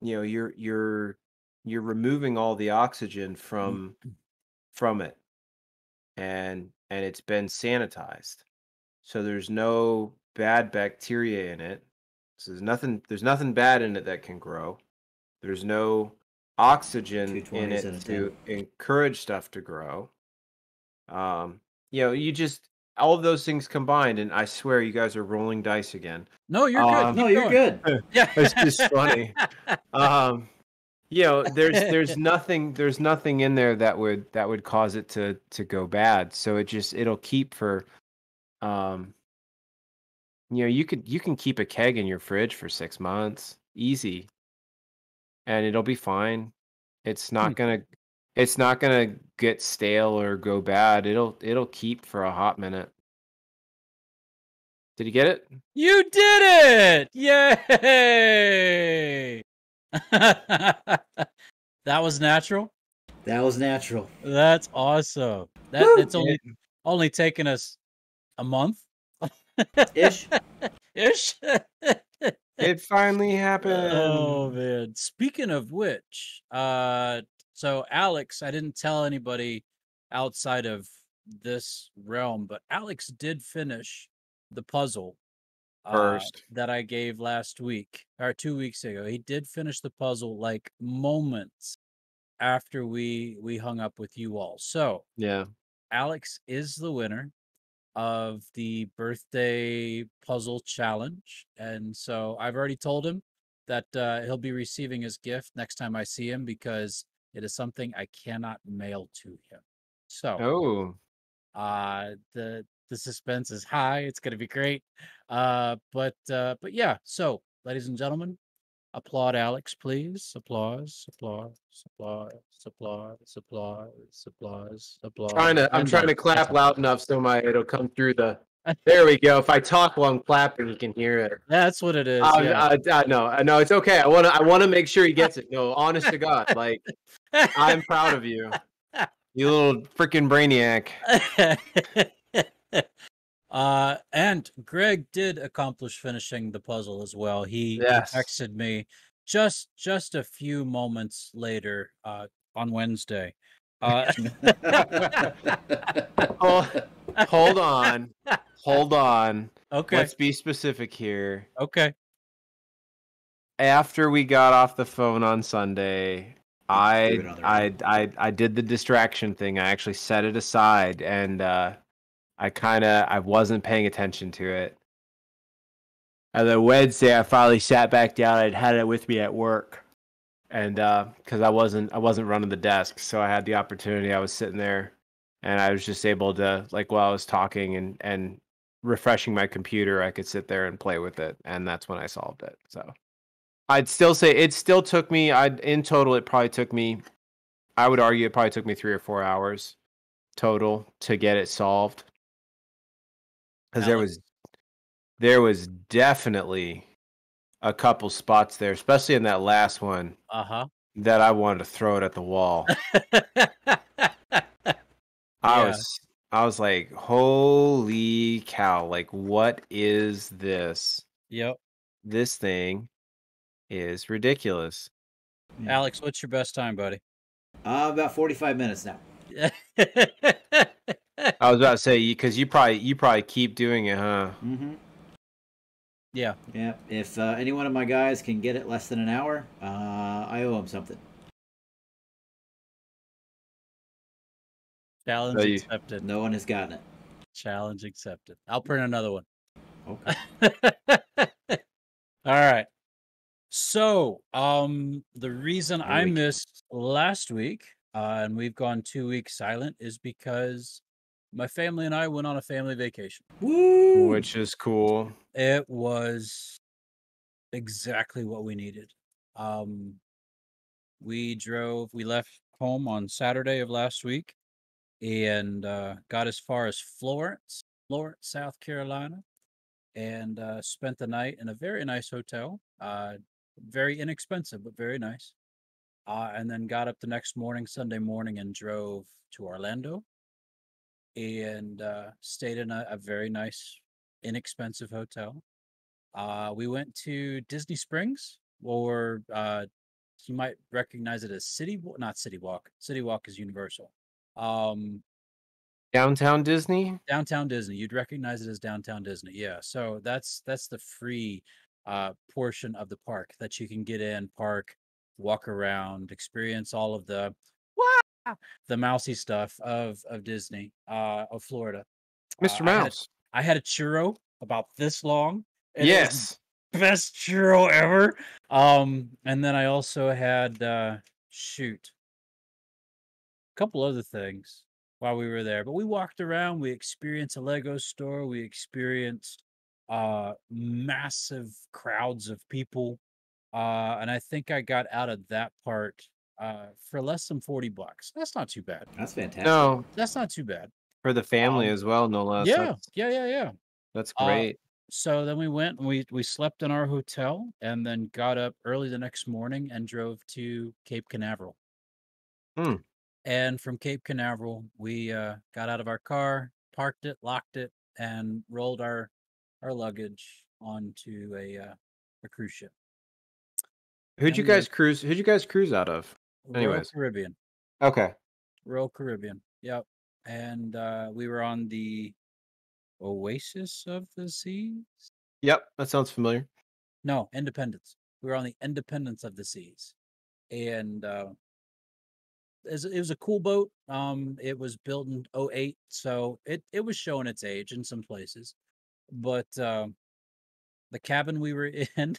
S2: you know you're you're you're removing all the oxygen from from it and and it's been sanitized so there's no bad bacteria in it so there's nothing there's nothing bad in it that can grow there's no oxygen in it to encourage stuff to grow um you know you just all of those things combined, and I swear you guys are rolling dice again.
S1: No, you're
S2: Um,
S1: good.
S3: No, you're good.
S1: Yeah,
S2: It's just funny. Um, you know, there's there's nothing there's nothing in there that would that would cause it to to go bad. So it just it'll keep for, um, you know, you could you can keep a keg in your fridge for six months, easy, and it'll be fine. It's not
S1: Hmm.
S2: gonna it's not gonna get stale or go bad. It'll it'll keep for a hot minute. Did you get it?
S1: You did it! Yay! that was natural.
S3: That was natural.
S1: That's awesome. That
S3: Woo!
S1: it's only only taken us a month
S3: Ish.
S1: ish.
S2: It finally happened.
S1: oh man. Speaking of which, uh so Alex, I didn't tell anybody outside of this realm, but Alex did finish the puzzle uh,
S2: First.
S1: that I gave last week or two weeks ago. He did finish the puzzle like moments after we we hung up with you all. So
S2: Yeah.
S1: Alex is the winner of the birthday puzzle challenge. And so I've already told him that uh, he'll be receiving his gift next time I see him because it is something I cannot mail to him. So
S2: Oh.
S1: uh the the suspense is high. It's gonna be great. Uh but uh but yeah, so ladies and gentlemen, applaud Alex, please. Applause, applause, applause, applause, applause, applause, applause.
S2: Trying to, I'm trying to clap loud enough so my it'll come through the. There we go. If I talk while I'm clapping, you can hear it.
S1: That's what it is.
S2: I,
S1: yeah.
S2: I, I, no, I it's okay. I want to, I want to make sure he gets it. No, honest to God, like I'm proud of you, you little freaking brainiac.
S1: uh, and Greg did accomplish finishing the puzzle as well. He, he
S2: Yes.
S1: texted me just just a few moments later uh, on Wednesday. Uh,
S2: Oh, hold on, hold on.
S1: okay,
S2: Let's be specific here.
S1: okay.
S2: after we got off the phone on Sunday, I
S3: Threw it on the
S2: I. I I did the distraction thing. I actually set it aside and uh I kind of I wasn't paying attention to it. And then Wednesday I finally sat back down. I'd had it with me at work. And uh cuz I wasn't I wasn't running the desk, so I had the opportunity. I was sitting there and I was just able to like while I was talking and and refreshing my computer, I could sit there and play with it and that's when I solved it. So I'd still say it still took me. I in total, it probably took me. I would argue it probably took me three or four hours total to get it solved. Because there was, there was definitely a couple spots there, especially in that last one,
S1: Uh
S2: that I wanted to throw it at the wall. I
S1: Yeah.
S2: was, I was like, holy cow! Like, what is this?
S1: yep.
S2: This thing is ridiculous.
S1: Alex, what's your best time, buddy?
S3: Uh, about 45 minutes now.
S2: I was about to say because you probably you probably keep doing it, huh?
S3: Mm-hmm.
S1: yeah.
S3: Yeah. If uh, any one of my guys can get it less than an hour, uh, I owe them something.
S1: Challenge
S2: So you-
S1: accepted.
S3: No one has gotten it.
S1: Challenge accepted. I'll print another one.
S3: Okay.
S1: All right. So, um, the reason
S2: Here
S1: I missed last week, uh, and we've gone two weeks silent, is because my family and I went on a family vacation.
S3: Woo!
S2: Which is cool.
S1: It was exactly what we needed. Um, we drove, we left home on Saturday of last week and uh, got as far as Florence, Florence, South Carolina, and uh, spent the night in a very nice hotel. Uh, very inexpensive, but very nice. Uh, and then got up the next morning, Sunday morning, and drove to Orlando and uh, stayed in a, a very nice, inexpensive hotel. Uh, we went to Disney Springs, or uh, you might recognize it as City, not City Walk. City Walk is Universal. Um,
S2: Downtown Disney.
S1: downtown Disney. You'd recognize it as downtown Disney. Yeah. So that's that's the free uh portion of the park that you can get in, park, walk around, experience all of the the mousy stuff of of Disney, uh of Florida. Uh,
S2: Mr.
S1: I had a-
S2: Mouse.
S1: I had a churro about this long. it
S2: Yes.
S1: best churro ever. Um, and then I also had uh, shoot a couple other things while we were there. But we walked around. We experienced a Lego store. We experienced uh massive crowds of people. Uh, and I think I got out of that part uh for less than 40 bucks. That's not too bad.
S3: That's fantastic.
S2: No,
S1: That's not too bad.
S2: for the family
S1: Um,
S2: as well, no less.
S1: yeah,
S2: That's,
S1: yeah, yeah, yeah.
S2: that's
S1: Uh,
S2: great.
S1: So then we went and we we slept in our hotel and then got up early the next morning and drove to Cape Canaveral.
S2: Hmm.
S1: And from Cape Canaveral, we uh, got out of our car, parked it, locked it, and rolled our our luggage onto a uh, a cruise ship.
S2: Who'd you
S1: and we-
S2: guys cruise? Who'd you guys cruise out of?
S1: Royal
S2: Anyways.
S1: Caribbean.
S2: Okay.
S1: Royal Caribbean. Yep. And uh, we were on the Oasis of the Seas.
S2: Yep, that sounds familiar.
S1: No, Independence. We were on the Independence of the Seas, and uh, it was, it was a cool boat. Um, it was built in 08, so it it was showing its age in some places, but um, the cabin we were in,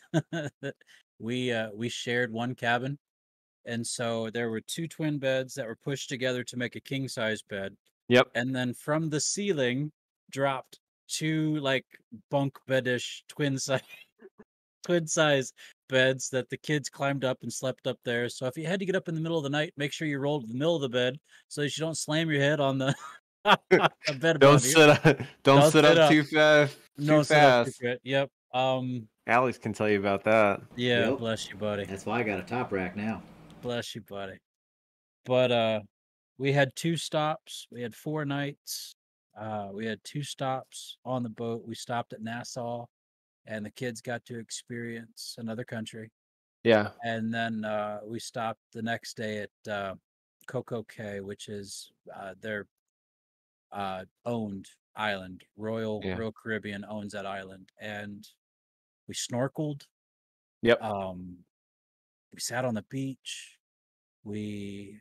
S1: we uh, we shared one cabin, and so there were two twin beds that were pushed together to make a king size bed,
S2: Yep.
S1: and then from the ceiling dropped two like bunk bedish twin size twin size beds that the kids climbed up and slept up there. So if you had to get up in the middle of the night, make sure you rolled to the middle of the bed so that you don't slam your head on the, the bed
S2: Don't
S1: above you.
S2: sit up. Don't,
S1: Don't
S2: sit,
S1: sit
S2: up,
S1: up.
S2: too fast.
S1: no
S2: too
S1: sit up too
S2: fast.
S1: Yep. Um.
S2: Alex can tell you about that.
S1: Yeah.
S3: Yep.
S1: Bless you, buddy.
S3: That's why I got a top rack now.
S1: Bless you, buddy. But uh, we had two stops. We had four nights. Uh, we had two stops on the boat. We stopped at Nassau, and the kids got to experience another country.
S2: Yeah.
S1: and then uh, we stopped the next day at uh, Coco Cay, which is uh, their uh, owned island. Royal
S2: Yeah.
S1: Royal Caribbean owns that island, and we snorkeled.
S2: Yep.
S1: Um, we sat on the beach. We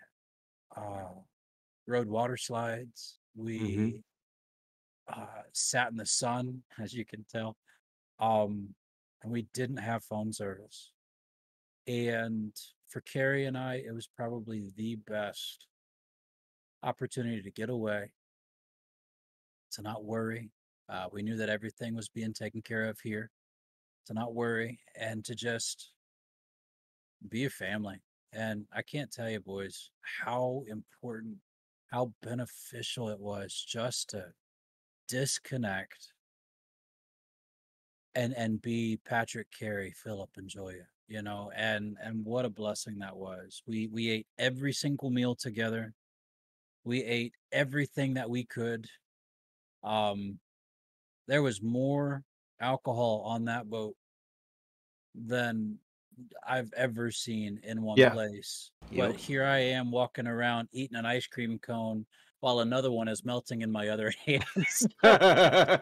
S1: uh, rode water slides. We uh, sat in the sun, as you can tell. Um, and we didn't have phone service. And for Carrie and I, it was probably the best opportunity to get away, to not worry. Uh, we knew that everything was being taken care of here, to not worry, and to just be a family. And I can't tell you, boys, how important, how beneficial it was just to disconnect and and be Patrick, Carrie, Philip, and Joya, you know, and and what a blessing that was. We we ate every single meal together. We ate everything that we could. Um, there was more alcohol on that boat than I've ever seen in one
S2: Yeah.
S1: place.
S3: Yep.
S1: But here I am walking around eating an ice cream cone while another one is melting in my other hands.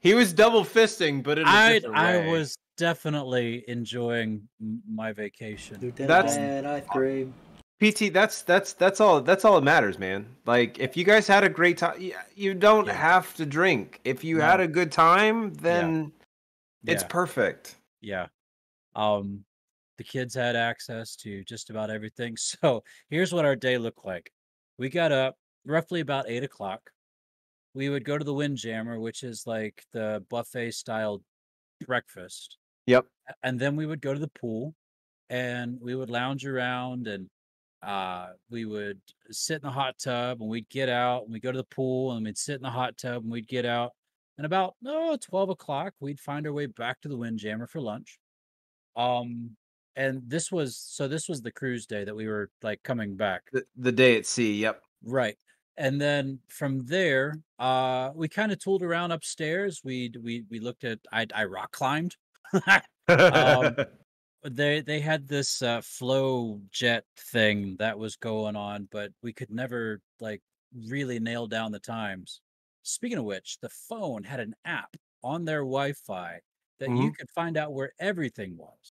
S2: he was double fisting, but in a
S1: I
S2: different
S1: I was definitely enjoying my vacation.
S2: That's-
S3: Dan, ice cream.
S2: PT. That's that's that's all. That's all that matters, man. Like if you guys had a great time, you don't
S1: Yeah.
S2: have to drink. If you
S1: No.
S2: had a good time, then it's
S1: Yeah.
S2: perfect.
S1: Yeah. Um the kids had access to just about everything. So here's what our day looked like. We got up roughly about eight o'clock. We would go to the Windjammer, which is like the buffet style breakfast.
S2: Yep.
S1: And then we would go to the pool and we would lounge around and uh we would sit in the hot tub and we'd get out and we'd go to the pool and we'd sit in the hot tub and we'd get out and about oh 12 o'clock we'd find our way back to the windjammer for lunch um and this was so this was the cruise day that we were like coming back
S2: The, the day at sea. Yep.
S1: right and then from there uh we kind of tooled around upstairs we we we looked at i i rock climbed Um, they they had this uh, flow jet thing that was going on, but we could never like really nail down the times. Speaking of which, the phone had an app on their Wi-Fi that you could find out where everything was.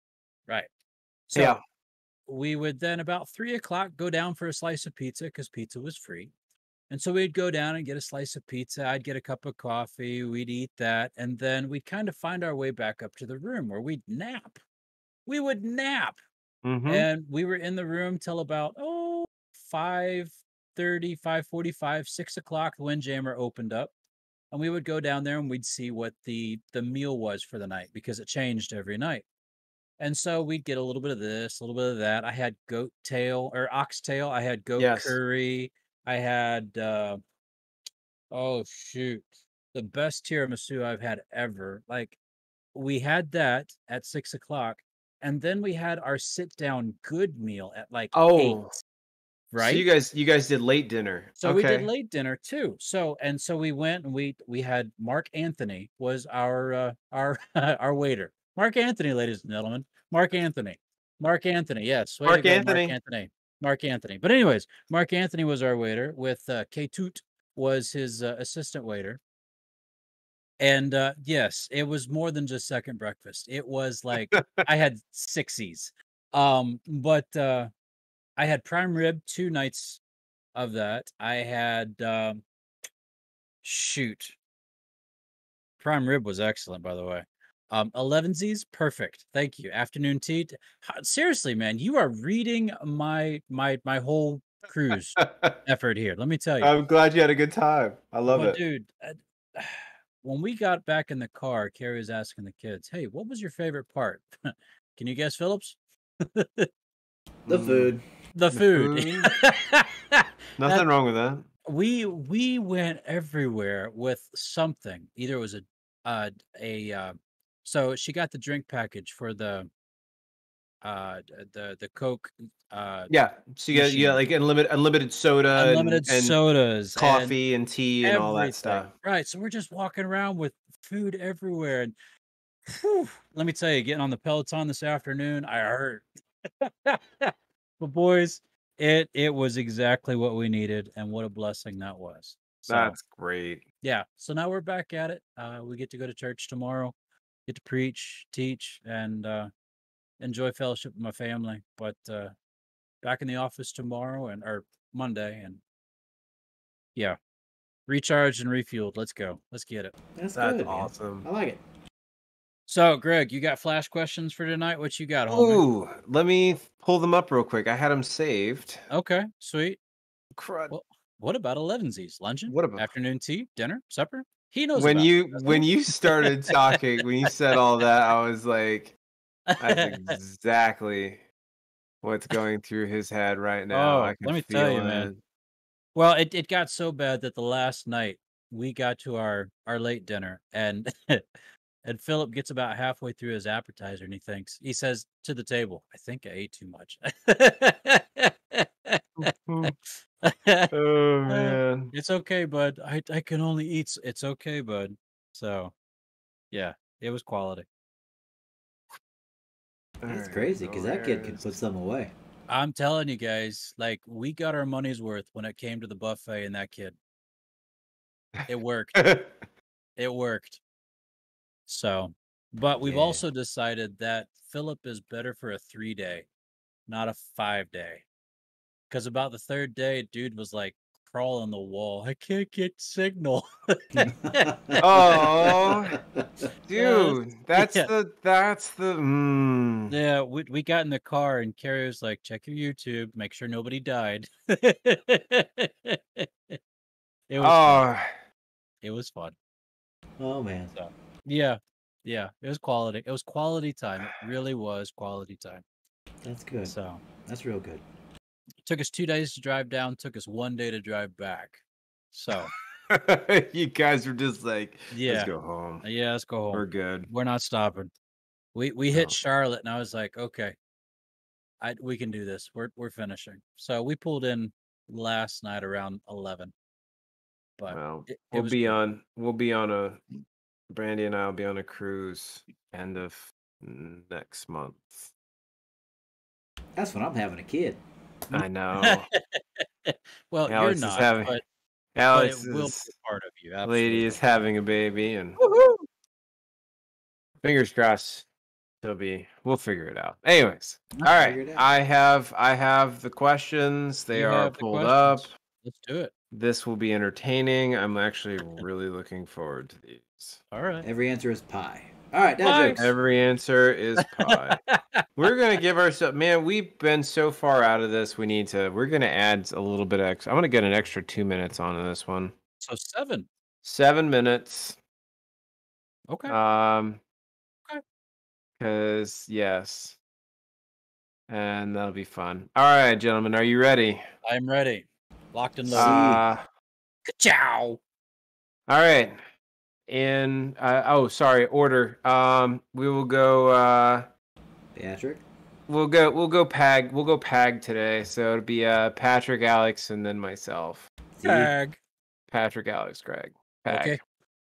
S1: Right. So
S2: Yeah.
S1: we would then about three o'clock go down for a slice of pizza because pizza was free. And so we'd go down and get a slice of pizza. I'd get a cup of coffee. We'd eat that. And then we'd kind of find our way back up to the room where we'd nap. We would nap.
S2: Mhm.
S1: And we were in the room till about, oh, 5.30, 5.45, 6 o'clock. The Windjammer opened up. And we would go down there and we'd see what the the meal was for the night because it changed every night. And so we'd get a little bit of this, a little bit of that. I had goat tail or oxtail. I had goat
S2: Yes.
S1: curry. I had uh oh shoot, the best tiramisu I've had ever. Like we had that at six o'clock, and then we had our sit down good meal at like
S2: Oh,
S1: eight. Right.
S2: So you guys, you guys did late dinner.
S1: So we did late dinner too. So and so we went and we we had Mark Anthony was our uh, our our waiter. Mark Anthony, ladies and gentlemen. Mark Anthony. Mark Anthony. Yes.
S2: Mark Anthony.
S1: Mark Anthony. Mark Anthony. But anyways, Mark Anthony was our waiter. With uh, K Toot was his uh, assistant waiter. And uh, yes, it was more than just second breakfast. It was like I had sixies. Um, but uh, I had prime rib two nights of that. I had um shoot. Prime rib was excellent, by the way. Um, 11Zs, perfect. Thank you. Afternoon tea. Seriously, man, you are reading my my my whole cruise effort here. Let me tell you.
S2: I'm glad you had a good time. I love
S1: But
S2: it.
S1: dude, uh, when we got back in the car, Carrie was asking the kids, "Hey, what was your favorite part?" Can you guess, Phillips?
S3: The
S2: Mm,
S3: food.
S1: The food.
S2: Nothing wrong with that.
S1: we we went everywhere with something. Either it was a uh, a uh, so she got the drink package for the uh the the Coke uh
S2: Yeah. So you got you got like unlimited unlimited soda,
S1: unlimited
S2: and,
S1: sodas,
S2: coffee and tea and all that stuff.
S1: Right. So we're just walking around with food everywhere. And whew, let me tell you, getting on the Peloton this afternoon, I hurt. but boys, it it was exactly what we needed, and what a blessing that was. So
S2: That's great.
S1: yeah. So now we're back at it. Uh we get to go to church tomorrow, get to preach, teach, and uh enjoy fellowship with my family. But uh back in the office tomorrow and or Monday and yeah. Recharged and refueled. Let's go. Let's get it.
S3: That's,
S2: That's
S3: good. man.
S2: awesome.
S3: I like it.
S1: So, Greg, you got flash questions for tonight? What you got,
S2: Oh, let me pull them up real quick. I had them saved.
S1: Okay, sweet.
S2: Crud.
S1: Well, What about elevensies? Luncheon,
S2: What about
S1: afternoon tea, dinner, supper? He knows
S2: when
S1: about it,
S2: you when you started talking, when you said all that, I was like, that's exactly what's going through his head right now.
S1: Oh,
S2: I can
S1: let me
S2: feel
S1: tell you, man. Well, it, it got so bad that the last night we got to our our late dinner and and Philip gets about halfway through his appetizer and he thinks he says to the table, "I think I ate too much." Mm-hmm.
S2: Oh uh, man.
S1: it's okay, bud. I I can only eat. s- It's okay, bud. So, yeah, it was quality.
S3: That's
S2: Alright,
S3: crazy because that kid can
S2: where's-
S3: put some away.
S1: I'm telling you guys, like we got our money's worth when it came to the buffet and that kid. It worked. it worked. So, but we've
S3: Yeah.
S1: also decided that Philip is better for a three day, not a five day. Because about the third day, dude was like crawling the wall. I can't get signal.
S2: Oh, Dude, that's
S1: Yeah.
S2: the that's the mm.
S1: yeah, we, we got in the car and Carrie was like, check your YouTube, make sure nobody died. it was fun.
S2: Oh,
S1: it was fun.
S3: oh man.
S1: So, Yeah. Yeah. It was quality. It was quality time. It really was quality time.
S3: That's good.
S1: So
S3: That's real good.
S1: It took us two days to drive down, took us one day to drive back. So
S2: you guys were just like,
S1: yeah.
S2: let's go home.
S1: Uh, yeah, let's go home.
S2: We're good.
S1: We're not stopping. We we hit
S2: No.
S1: Charlotte and I was like, okay, I we can do this. We're we're finishing. So we pulled in last night around eleven. But
S2: Well,
S1: it, it
S2: we'll
S1: was
S2: be
S1: good.
S2: on. We'll be on a. Brandy and I will be on a cruise end of next month.
S3: That's when I'm having a kid.
S2: I know.
S1: well,
S2: Alex
S1: you're not,
S2: having-
S1: but, but
S2: Alex
S1: it will be
S2: is
S1: a part of you.
S2: lady is having a baby, and fingers crossed. She'll be. We'll figure it out. Anyways,
S3: I'll
S2: all
S3: figure
S2: right.
S3: it out.
S2: I have. I have the questions. They
S1: You
S2: are
S1: have the
S2: pulled up.
S1: Let's do it.
S2: This will be entertaining. I'm actually really looking forward to these.
S1: All right.
S3: Every answer is pie. All right, dad jokes.
S2: Every answer is pie. we're gonna give ourselves man we've been so far out of this we need to we're gonna add a little bit extra i'm gonna get an extra two minutes on this one
S1: so seven.
S2: seven minutes
S1: Okay.
S2: um
S1: Okay.
S2: because yes and that'll be fun all right gentlemen are you ready
S1: I'm ready. Locked and loaded.
S2: uh
S1: Ciao.
S2: all right in uh, oh sorry order um we will go uh
S3: Patrick.
S2: we'll go we'll go pag we'll go pag today so it'll be uh patrick alex and then myself
S3: Z.
S1: Tag.
S2: Patrick, Alex, Greg. Pag.
S1: Okay.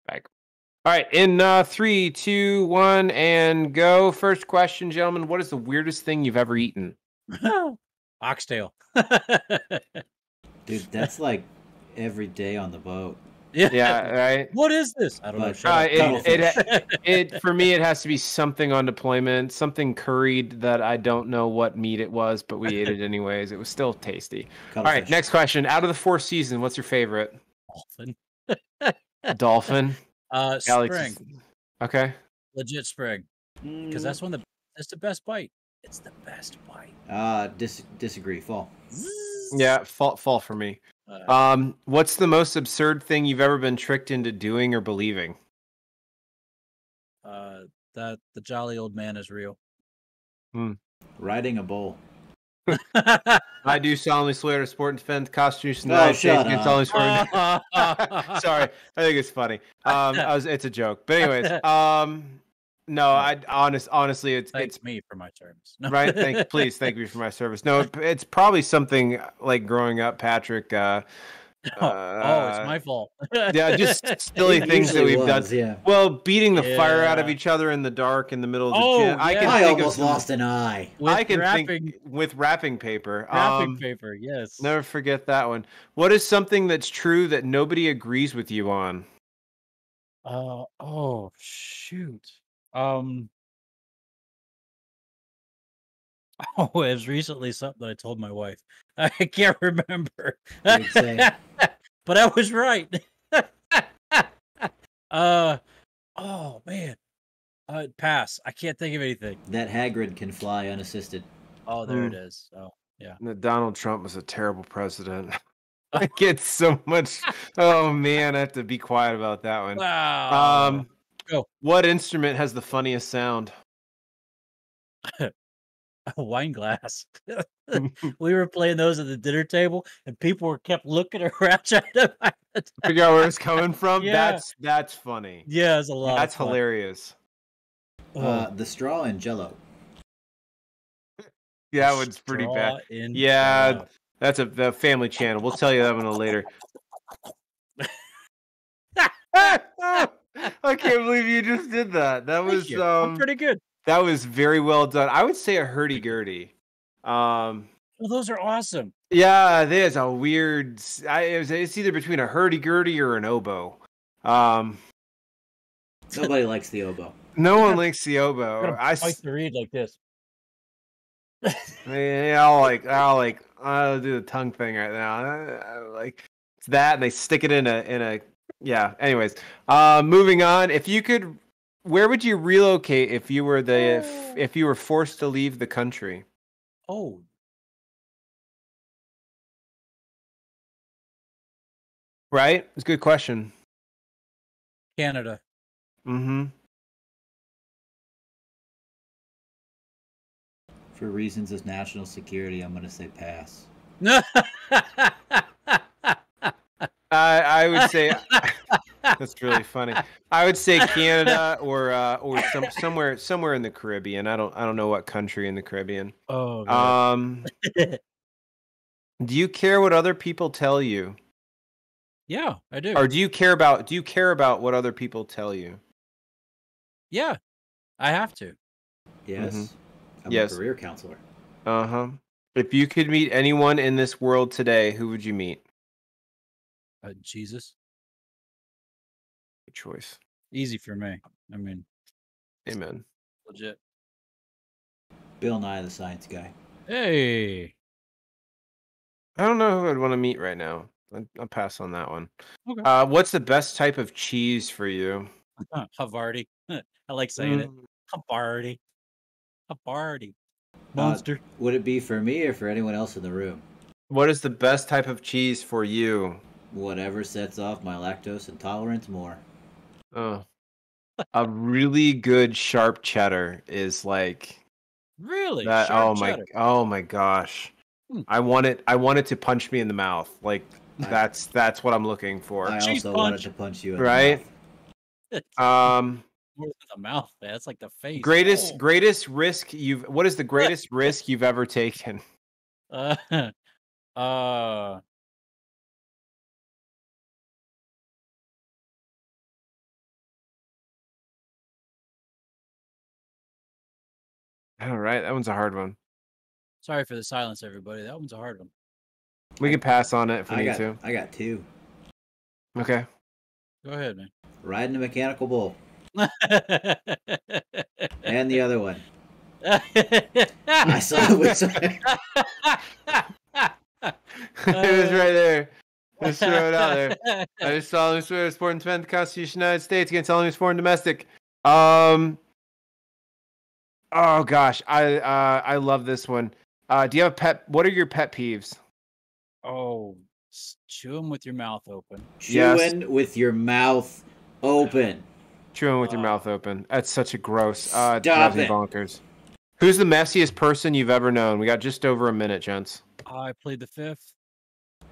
S2: Pag. All right, in uh, three, two, one, and go. First question, gentlemen. What is the weirdest thing you've ever eaten?
S1: Oxtail.
S3: Dude, that's like every day on the boat.
S1: Yeah.
S2: Yeah, right.
S1: What is this? I don't know.
S3: But-
S2: Uh,
S1: up.
S2: it, it, it for me, it has to be something on deployment, something curried that I don't know what meat it was, but we ate it anyways. It was still tasty. All right,
S3: Cuttlefish.
S2: next question. Out of the four seasons, what's your favorite?
S1: Dolphin.
S2: Dolphin.
S1: Uh,
S2: Alex.
S1: spring.
S2: Okay.
S1: Legit spring. Because that's when the that's the best bite. It's the best bite.
S3: Uh, dis- disagree. Fall.
S2: Yeah, fall, fall for me.
S1: Uh,
S2: Um, what's the most absurd thing you've ever been tricked into doing or believing?
S1: uh, that the jolly old man is real.
S3: Riding a bull.
S2: I do solemnly swear to support and defend the Constitution of the
S3: Oh,
S2: United States against all swearing. Sorry, I think it's funny. Um, I was, it's a joke, but anyways, um, no, I honest, honestly, it's
S1: Thanks
S2: it's
S1: me for my service. No.
S2: right. Thank, please, thank you for my service. No, it's probably something like growing up, Patrick. Uh,
S1: oh, oh, it's
S2: uh,
S1: my fault.
S2: yeah, just silly
S3: It
S2: things that we've done.
S3: Yeah.
S2: Well, beating the fire out of each other in the dark in the middle of the
S1: Oh,
S2: gym. I can.
S3: I
S2: think
S3: almost
S2: of some-
S3: lost an eye.
S1: With
S2: I can
S1: wrapping,
S2: think with wrapping paper.
S1: wrapping
S2: Um,
S1: paper. Yes.
S2: Never forget that one. What is something that's true that nobody agrees with you on?
S1: Uh oh shoot. Um. Oh, it was recently something I told my wife. I can't remember.
S3: What'd you say?
S1: but I was right. uh oh man. Uh pass. I can't think of anything.
S3: That Hagrid can fly unassisted.
S1: Oh, there it
S2: Hmm.
S1: is. Oh, yeah.
S2: That Donald Trump was a terrible president. I get so much. Oh man, I have to be quiet about that one.
S1: Wow.
S2: Um,
S1: go.
S2: what instrument has the funniest sound?
S1: a wine glass. we were playing those at the dinner table, and people were kept looking around trying to
S2: Figure out where it's coming from.
S1: Yeah.
S2: That's that's funny.
S1: Yeah, it's a lot.
S2: That's
S1: of fun.
S2: hilarious.
S3: Uh, the straw and Jello.
S2: Yeah, that one's pretty bad.
S1: Straw
S2: Yeah,
S1: Jello.
S2: That's a the family channel. We'll tell you that one later. I can't believe you just did that. That
S1: Thank
S2: was
S1: you. I'm
S2: um
S1: pretty good.
S2: that was very well done. I would say a hurdy gurdy. Um
S1: Well, those are awesome.
S2: yeah, there's a weird s- I, it was, it's either between a hurdy gurdy or an oboe. Um
S3: Nobody likes the oboe.
S2: no one likes the oboe.
S1: I'm gonna
S2: I
S1: bite
S2: s-
S1: the reed like this.
S2: yeah, I'll like I'll like I'll do the tongue thing right now. Uh, Like it's that and they stick it in a in a yeah. Anyways, uh moving on. If you could where would you relocate if you were the if, if you were forced to leave the country?
S1: Oh,
S2: Right? It's a good question.
S1: Canada.
S2: Mm-hmm.
S3: For reasons of national security, I'm going to say pass.
S2: I I would say that's really funny. I would say Canada or uh, or some somewhere somewhere in the Caribbean. I don't I don't know what country in the Caribbean.
S1: oh, man.
S2: Um, do you care what other people tell you,
S1: yeah, I do.
S2: or do you care about do you care about what other people tell you?
S1: yeah, I have to.
S3: Yes.
S2: Mhm.
S3: I'm
S2: Yes.
S3: a career counselor.
S2: Uh huh. If you could meet anyone in this world today, who would you meet?
S1: Uh, Jesus,
S2: Good choice.
S1: easy for me. I mean,
S2: Amen.
S1: legit.
S3: Bill Nye, the science guy.
S1: Hey,
S2: I don't know who I'd want to meet right now. I'll, I'll pass on that one.
S1: Okay.
S2: Uh, what's the best type of cheese for you?
S1: Havarti. I like saying it.
S2: Mm,
S1: Havarti. Havarti.
S3: Uh,
S1: Monster.
S3: Would it be for me or for anyone else in the room?
S2: What is the best type of cheese for you?
S3: Whatever sets off my lactose intolerance more.
S2: Oh, a really good sharp cheddar is like
S1: really?
S2: that.
S1: Sharp
S2: Oh my,
S1: cheddar.
S2: oh my gosh!
S1: Hmm.
S2: I want it. I want it to punch me in the mouth. Like
S3: I-
S2: that's that's what I'm looking for.
S3: I
S1: cheese
S3: also wanted to punch you in the
S2: Right? Um,
S1: More than the mouth, man. That's like the face.
S2: greatest
S1: Oh.
S2: greatest risk you've. What is the greatest risk you've ever taken?
S1: Uh, uh,
S2: All right, that one's a hard one.
S1: sorry for the silence, everybody. That one's a hard one.
S2: We can pass on it if we
S3: I
S2: need
S3: got,
S2: to.
S3: I got two.
S2: Okay.
S1: Go ahead, man.
S3: Riding a mechanical bull. And the other one. I saw which
S2: it was right there. Just throw it out there. I just saw solemnly swear to support and defend the Constitution of the United States against all enemies, foreign and domestic. Um. Oh gosh, I uh, I love this one. Uh, do you have a pet? What are your pet peeves?
S1: oh, chew them with your mouth open.
S2: Yes.
S3: Chewing with your mouth open.
S2: Chewing with your
S1: Uh,
S2: mouth open. That's such a gross. Uh,
S3: Stop it.
S2: bonkers. Who's the messiest person you've ever known? We got just over a minute, gents.
S1: I played the fifth.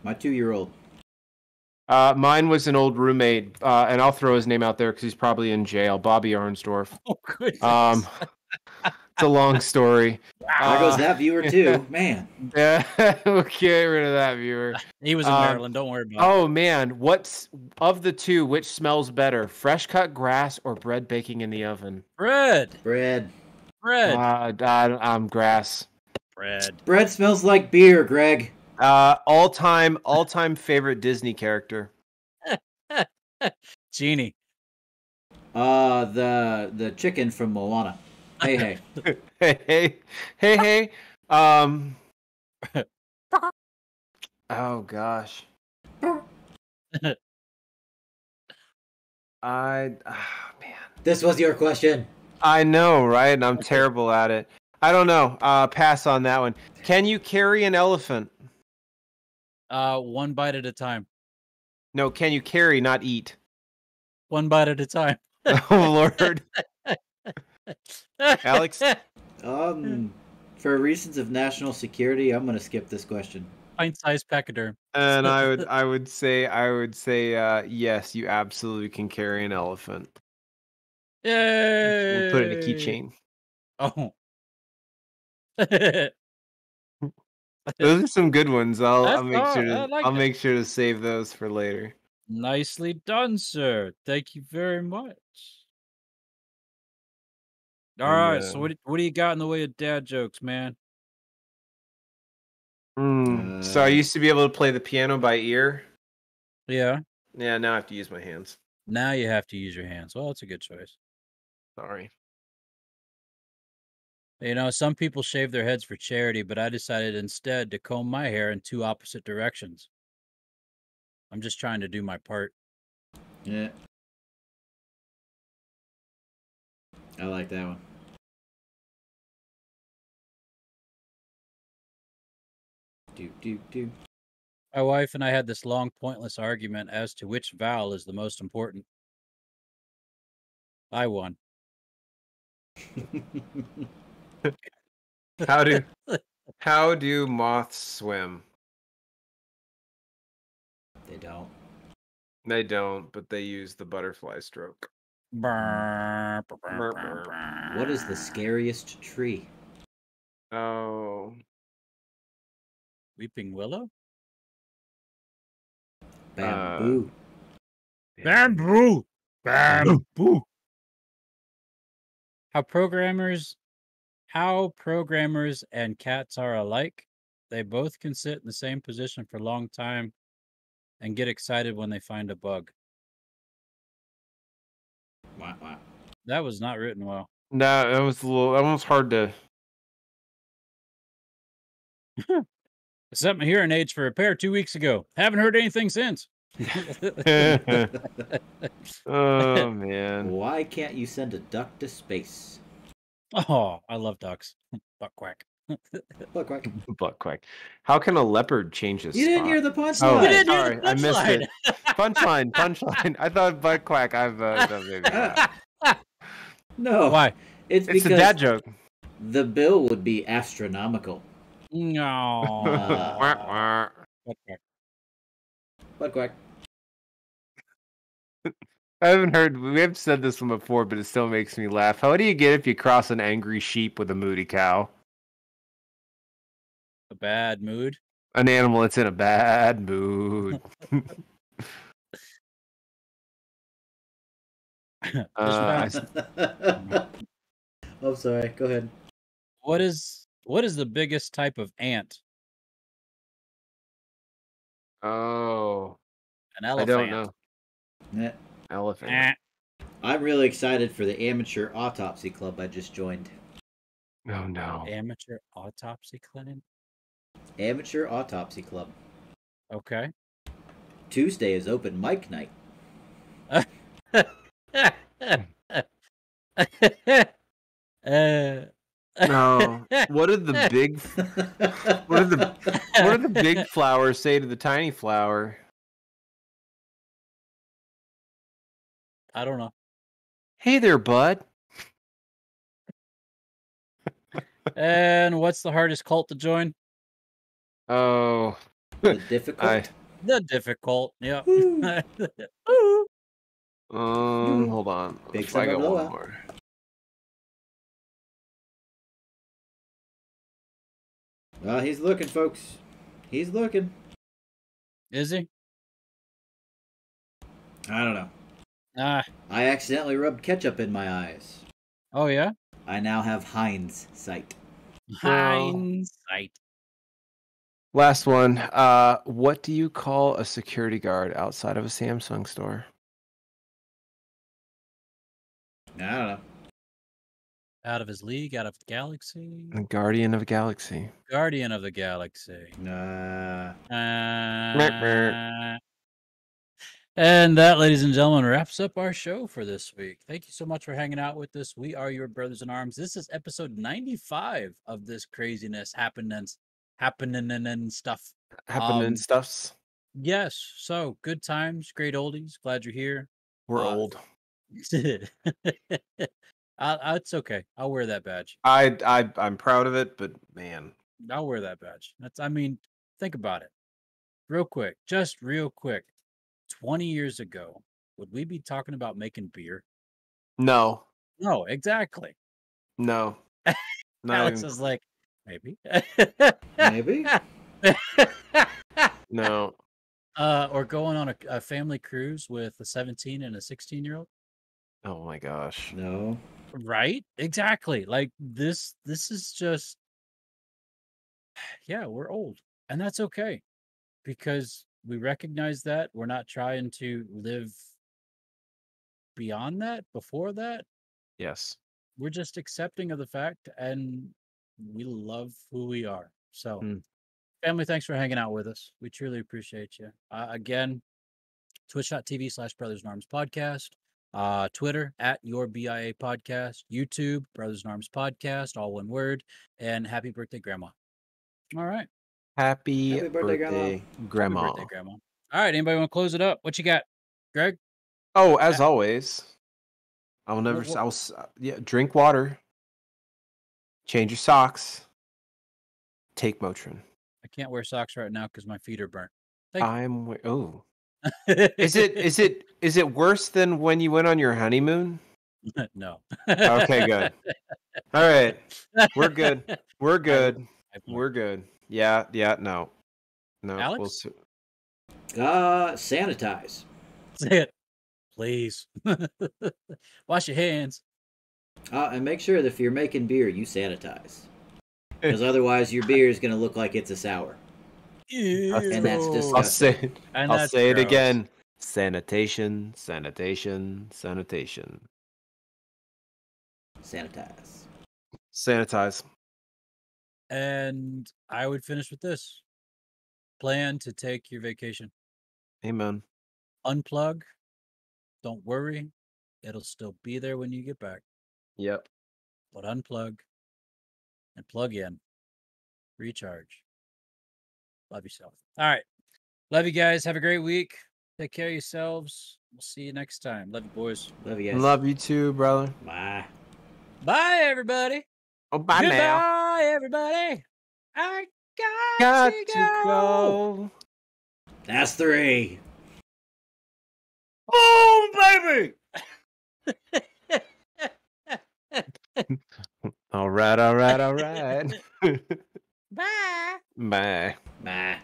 S3: My two year old.
S2: Uh, mine was an old roommate, uh, and I'll throw his name out there because he's probably in jail. Bobby Arnsdorf.
S1: Oh, goodness.
S2: Um, it's a long story.
S3: There goes
S2: Uh,
S3: that viewer too. Man.
S2: Yeah, we'll get rid of that viewer.
S1: he was in
S2: um,
S1: Maryland. Don't worry about it.
S2: Oh man, what's of the two? Which smells better, fresh cut grass or bread baking in the oven?
S1: Bread.
S3: Bread.
S2: Uh,
S1: Bread.
S2: I, I'm grass.
S1: Bread.
S3: Bread smells like beer, Greg.
S2: Uh, all time, all time favorite Disney character.
S1: Genie.
S3: Uh the the chicken from Moana. Hey hey.
S2: Hey, hey, hey, hey. Um. Oh gosh. I, ah, man.
S3: this was your question.
S2: I know, right? And I'm terrible at it. I don't know. Uh, pass on that one. Can you carry an elephant?
S1: Uh, one bite at a time.
S2: No, can you carry, not eat?
S1: One bite at a time.
S2: Oh Lord. Alex?
S3: Um for reasons of national security, I'm gonna skip this question.
S1: Pint-sized pachyderm.
S2: And I would, I would say, I would say, uh, yes, you absolutely can carry an elephant.
S1: Yay!
S2: We'll put it in a keychain.
S1: Oh.
S2: Those are some good ones. I'll, I'll
S1: That's
S2: make sure to,
S1: I like
S2: I'll
S1: it.
S2: make sure to save those for later.
S1: Nicely done, sir. Thank you very much. All
S2: And,
S1: right,
S2: uh,
S1: so what do- what do you got in the way of dad jokes, man?
S2: Mm, so I
S3: Uh,
S2: used to be able to play the piano by ear.
S1: Yeah.
S2: Yeah, now I have to use my hands.
S1: Now you have to use your hands. Well, that's a good choice.
S2: Sorry.
S1: You know, some people shave their heads for charity, but I decided instead to comb my hair in two opposite directions. I'm just trying to do my part.
S3: Yeah. I like that one. Do do do.
S1: My wife and I had this long, pointless argument as to which vowel is the most important. I won.
S2: How do how do moths swim?
S3: they don't.
S2: They don't, but they use the butterfly stroke.
S3: What is the scariest tree?
S2: Oh,
S1: Weeping Willow?
S3: Uh, bamboo.
S1: Bamboo! Bamboo! How programmers how programmers and cats are alike. They both can sit in the same position for a long time and get excited when they find a bug.
S3: Wow, wow.
S1: That was not written well.
S2: no, that was a little. That one was hard to.
S1: I sent my hearing aids for repair two weeks ago. Haven't heard anything since.
S2: oh man.
S3: Why can't you send a duck to space?
S1: oh, I love ducks. Buck quack.
S3: Look, quack.
S2: Butt quack. How can a leopard change his
S3: You didn't hear the
S2: Oh,
S3: punchline.
S1: You didn't hear
S2: sorry,
S1: the
S2: I missed
S1: punchline.
S2: it. Punchline, punchline. I thought butt quack. I've uh, done maybe that.
S3: No,
S1: Why?
S3: it's,
S2: It's a
S3: because
S2: dad joke.
S3: the bill would be astronomical.
S1: No.
S2: Wah, wah.
S1: Buck quack.
S3: Quack quack.
S2: I haven't heard. We have said this one before, but it still makes me laugh. How do you get if you cross an angry sheep with a moody cow?
S1: A bad mood.
S2: An animal that's in a bad mood.
S1: Just
S2: Uh,
S1: found-
S3: I'm sorry. Go ahead.
S1: what is what is the biggest type of ant?
S2: oh,
S1: An elephant.
S2: I
S1: elephant.
S2: don't know.
S3: Eh,
S2: Elephant.
S1: Eh.
S3: I'm really excited for the amateur autopsy club I just joined.
S2: Oh no.
S1: Amateur autopsy clinic.
S3: Amateur autopsy club.
S1: Okay.
S3: Tuesday is open mic night.
S1: uh,
S2: No. What did the big What did the What did the big flower say to the tiny flower?
S1: I don't know.
S2: Hey there, bud.
S1: And what's the hardest cult to join?
S2: Oh,
S3: the difficult.
S2: I
S1: The difficult. Yeah.
S2: Um hold on.
S3: Big
S2: If I got one more.
S3: Well, he's looking, folks. He's looking.
S1: Is he?
S3: I don't know.
S1: Ah.
S3: I accidentally rubbed ketchup in my eyes.
S1: Oh yeah.
S3: I now have Heinz sight.
S1: Hindsight.
S2: Last one. Uh, what do you call a security guard outside of a Samsung store?
S3: I don't know.
S1: Out of his league, out of the galaxy.
S2: A guardian of a galaxy.
S1: Guardian of the galaxy.
S3: Nah.
S1: Uh, and that, ladies and gentlemen, wraps up our show for this week. Thank you so much for hanging out with us. We are your brothers in arms. This is episode 95 of this craziness happening, happening and stuff.
S2: Happening
S1: Um,
S2: stuffs.
S1: Yes. So good times, great oldies. Glad you're here.
S2: We're
S1: uh,
S2: old.
S1: I, I, it's okay. I'll wear that badge.
S2: I I I'm proud of it, but man,
S1: I'll wear that badge. That's. I mean, think about it, real quick. Just real quick. Twenty years ago, would we be talking about making beer?
S2: no,
S1: No, exactly.
S2: no, not
S1: Alex
S2: even-
S1: is like, maybe.
S3: Maybe.
S2: no.
S1: uh, or going on a, a family cruise with a 17 and a 16 year old.
S2: Oh my gosh.
S3: No.
S1: Right? Exactly. Like this. This is just. Yeah, we're old, and that's okay, because we recognize that we're not trying to live beyond that. Before that,
S2: Yes.
S1: we're just accepting of the fact, and we love who we are. So,
S2: Mm.
S1: family, thanks for hanging out with us. We truly appreciate you. Uh, again, twitch.tv slash brothers in arms podcast, uh, Twitter at your BIA podcast, YouTube, brothers in arms podcast, all one word, and happy birthday, grandma. All right.
S2: Happy,
S3: Happy birthday, Grandma.
S2: birthday,
S1: Happy birthday, grandma. All right. Anybody want to close it up? What you got, Greg?
S2: Oh, as always, I will never.
S1: Wha-
S2: s I will. s- uh, Yeah, drink water. Change your socks. Take Motrin.
S1: I can't wear socks right now because my feet are burnt. Thank you.
S2: I'm. wa- Oh, is it? Is it? Is it worse than when you went on your honeymoon?
S1: no.
S2: Okay, good. All right, we're good. We're good. We're good. Yeah. Yeah. No. No. We'll
S1: Alex?
S2: s-
S3: Uh, sanitize.
S1: Say it, please. Wash your hands.
S3: Uh, and make sure that if you're making beer, you sanitize. Because otherwise, your beer is going to look like it's a sour. And that's
S1: Ew.
S3: disgusting.
S2: I'll say. it-
S1: And
S2: I'll
S1: that's
S2: say it again. Sanitation. Sanitation. Sanitation.
S3: Sanitize.
S2: Sanitize.
S1: And I would finish with this. plan to take your vacation.
S2: Amen.
S1: Unplug. Don't worry. It'll still be there when you get back.
S2: Yep.
S1: But unplug and plug in. Recharge. Love yourself. All right. Love you guys. Have a great week. Take care of yourselves. We'll see you next time. Love you, boys.
S3: Love you guys.
S2: Love you too, brother.
S3: Bye.
S1: Bye, everybody.
S2: Oh, bye
S1: Goodbye,
S2: now.
S1: everybody. I got,
S2: Got
S1: to,
S2: to
S1: go.
S2: go.
S3: That's three.
S1: Boom, baby.
S2: All right, all right, all right.
S1: Bye.
S2: Bye.
S3: Bye.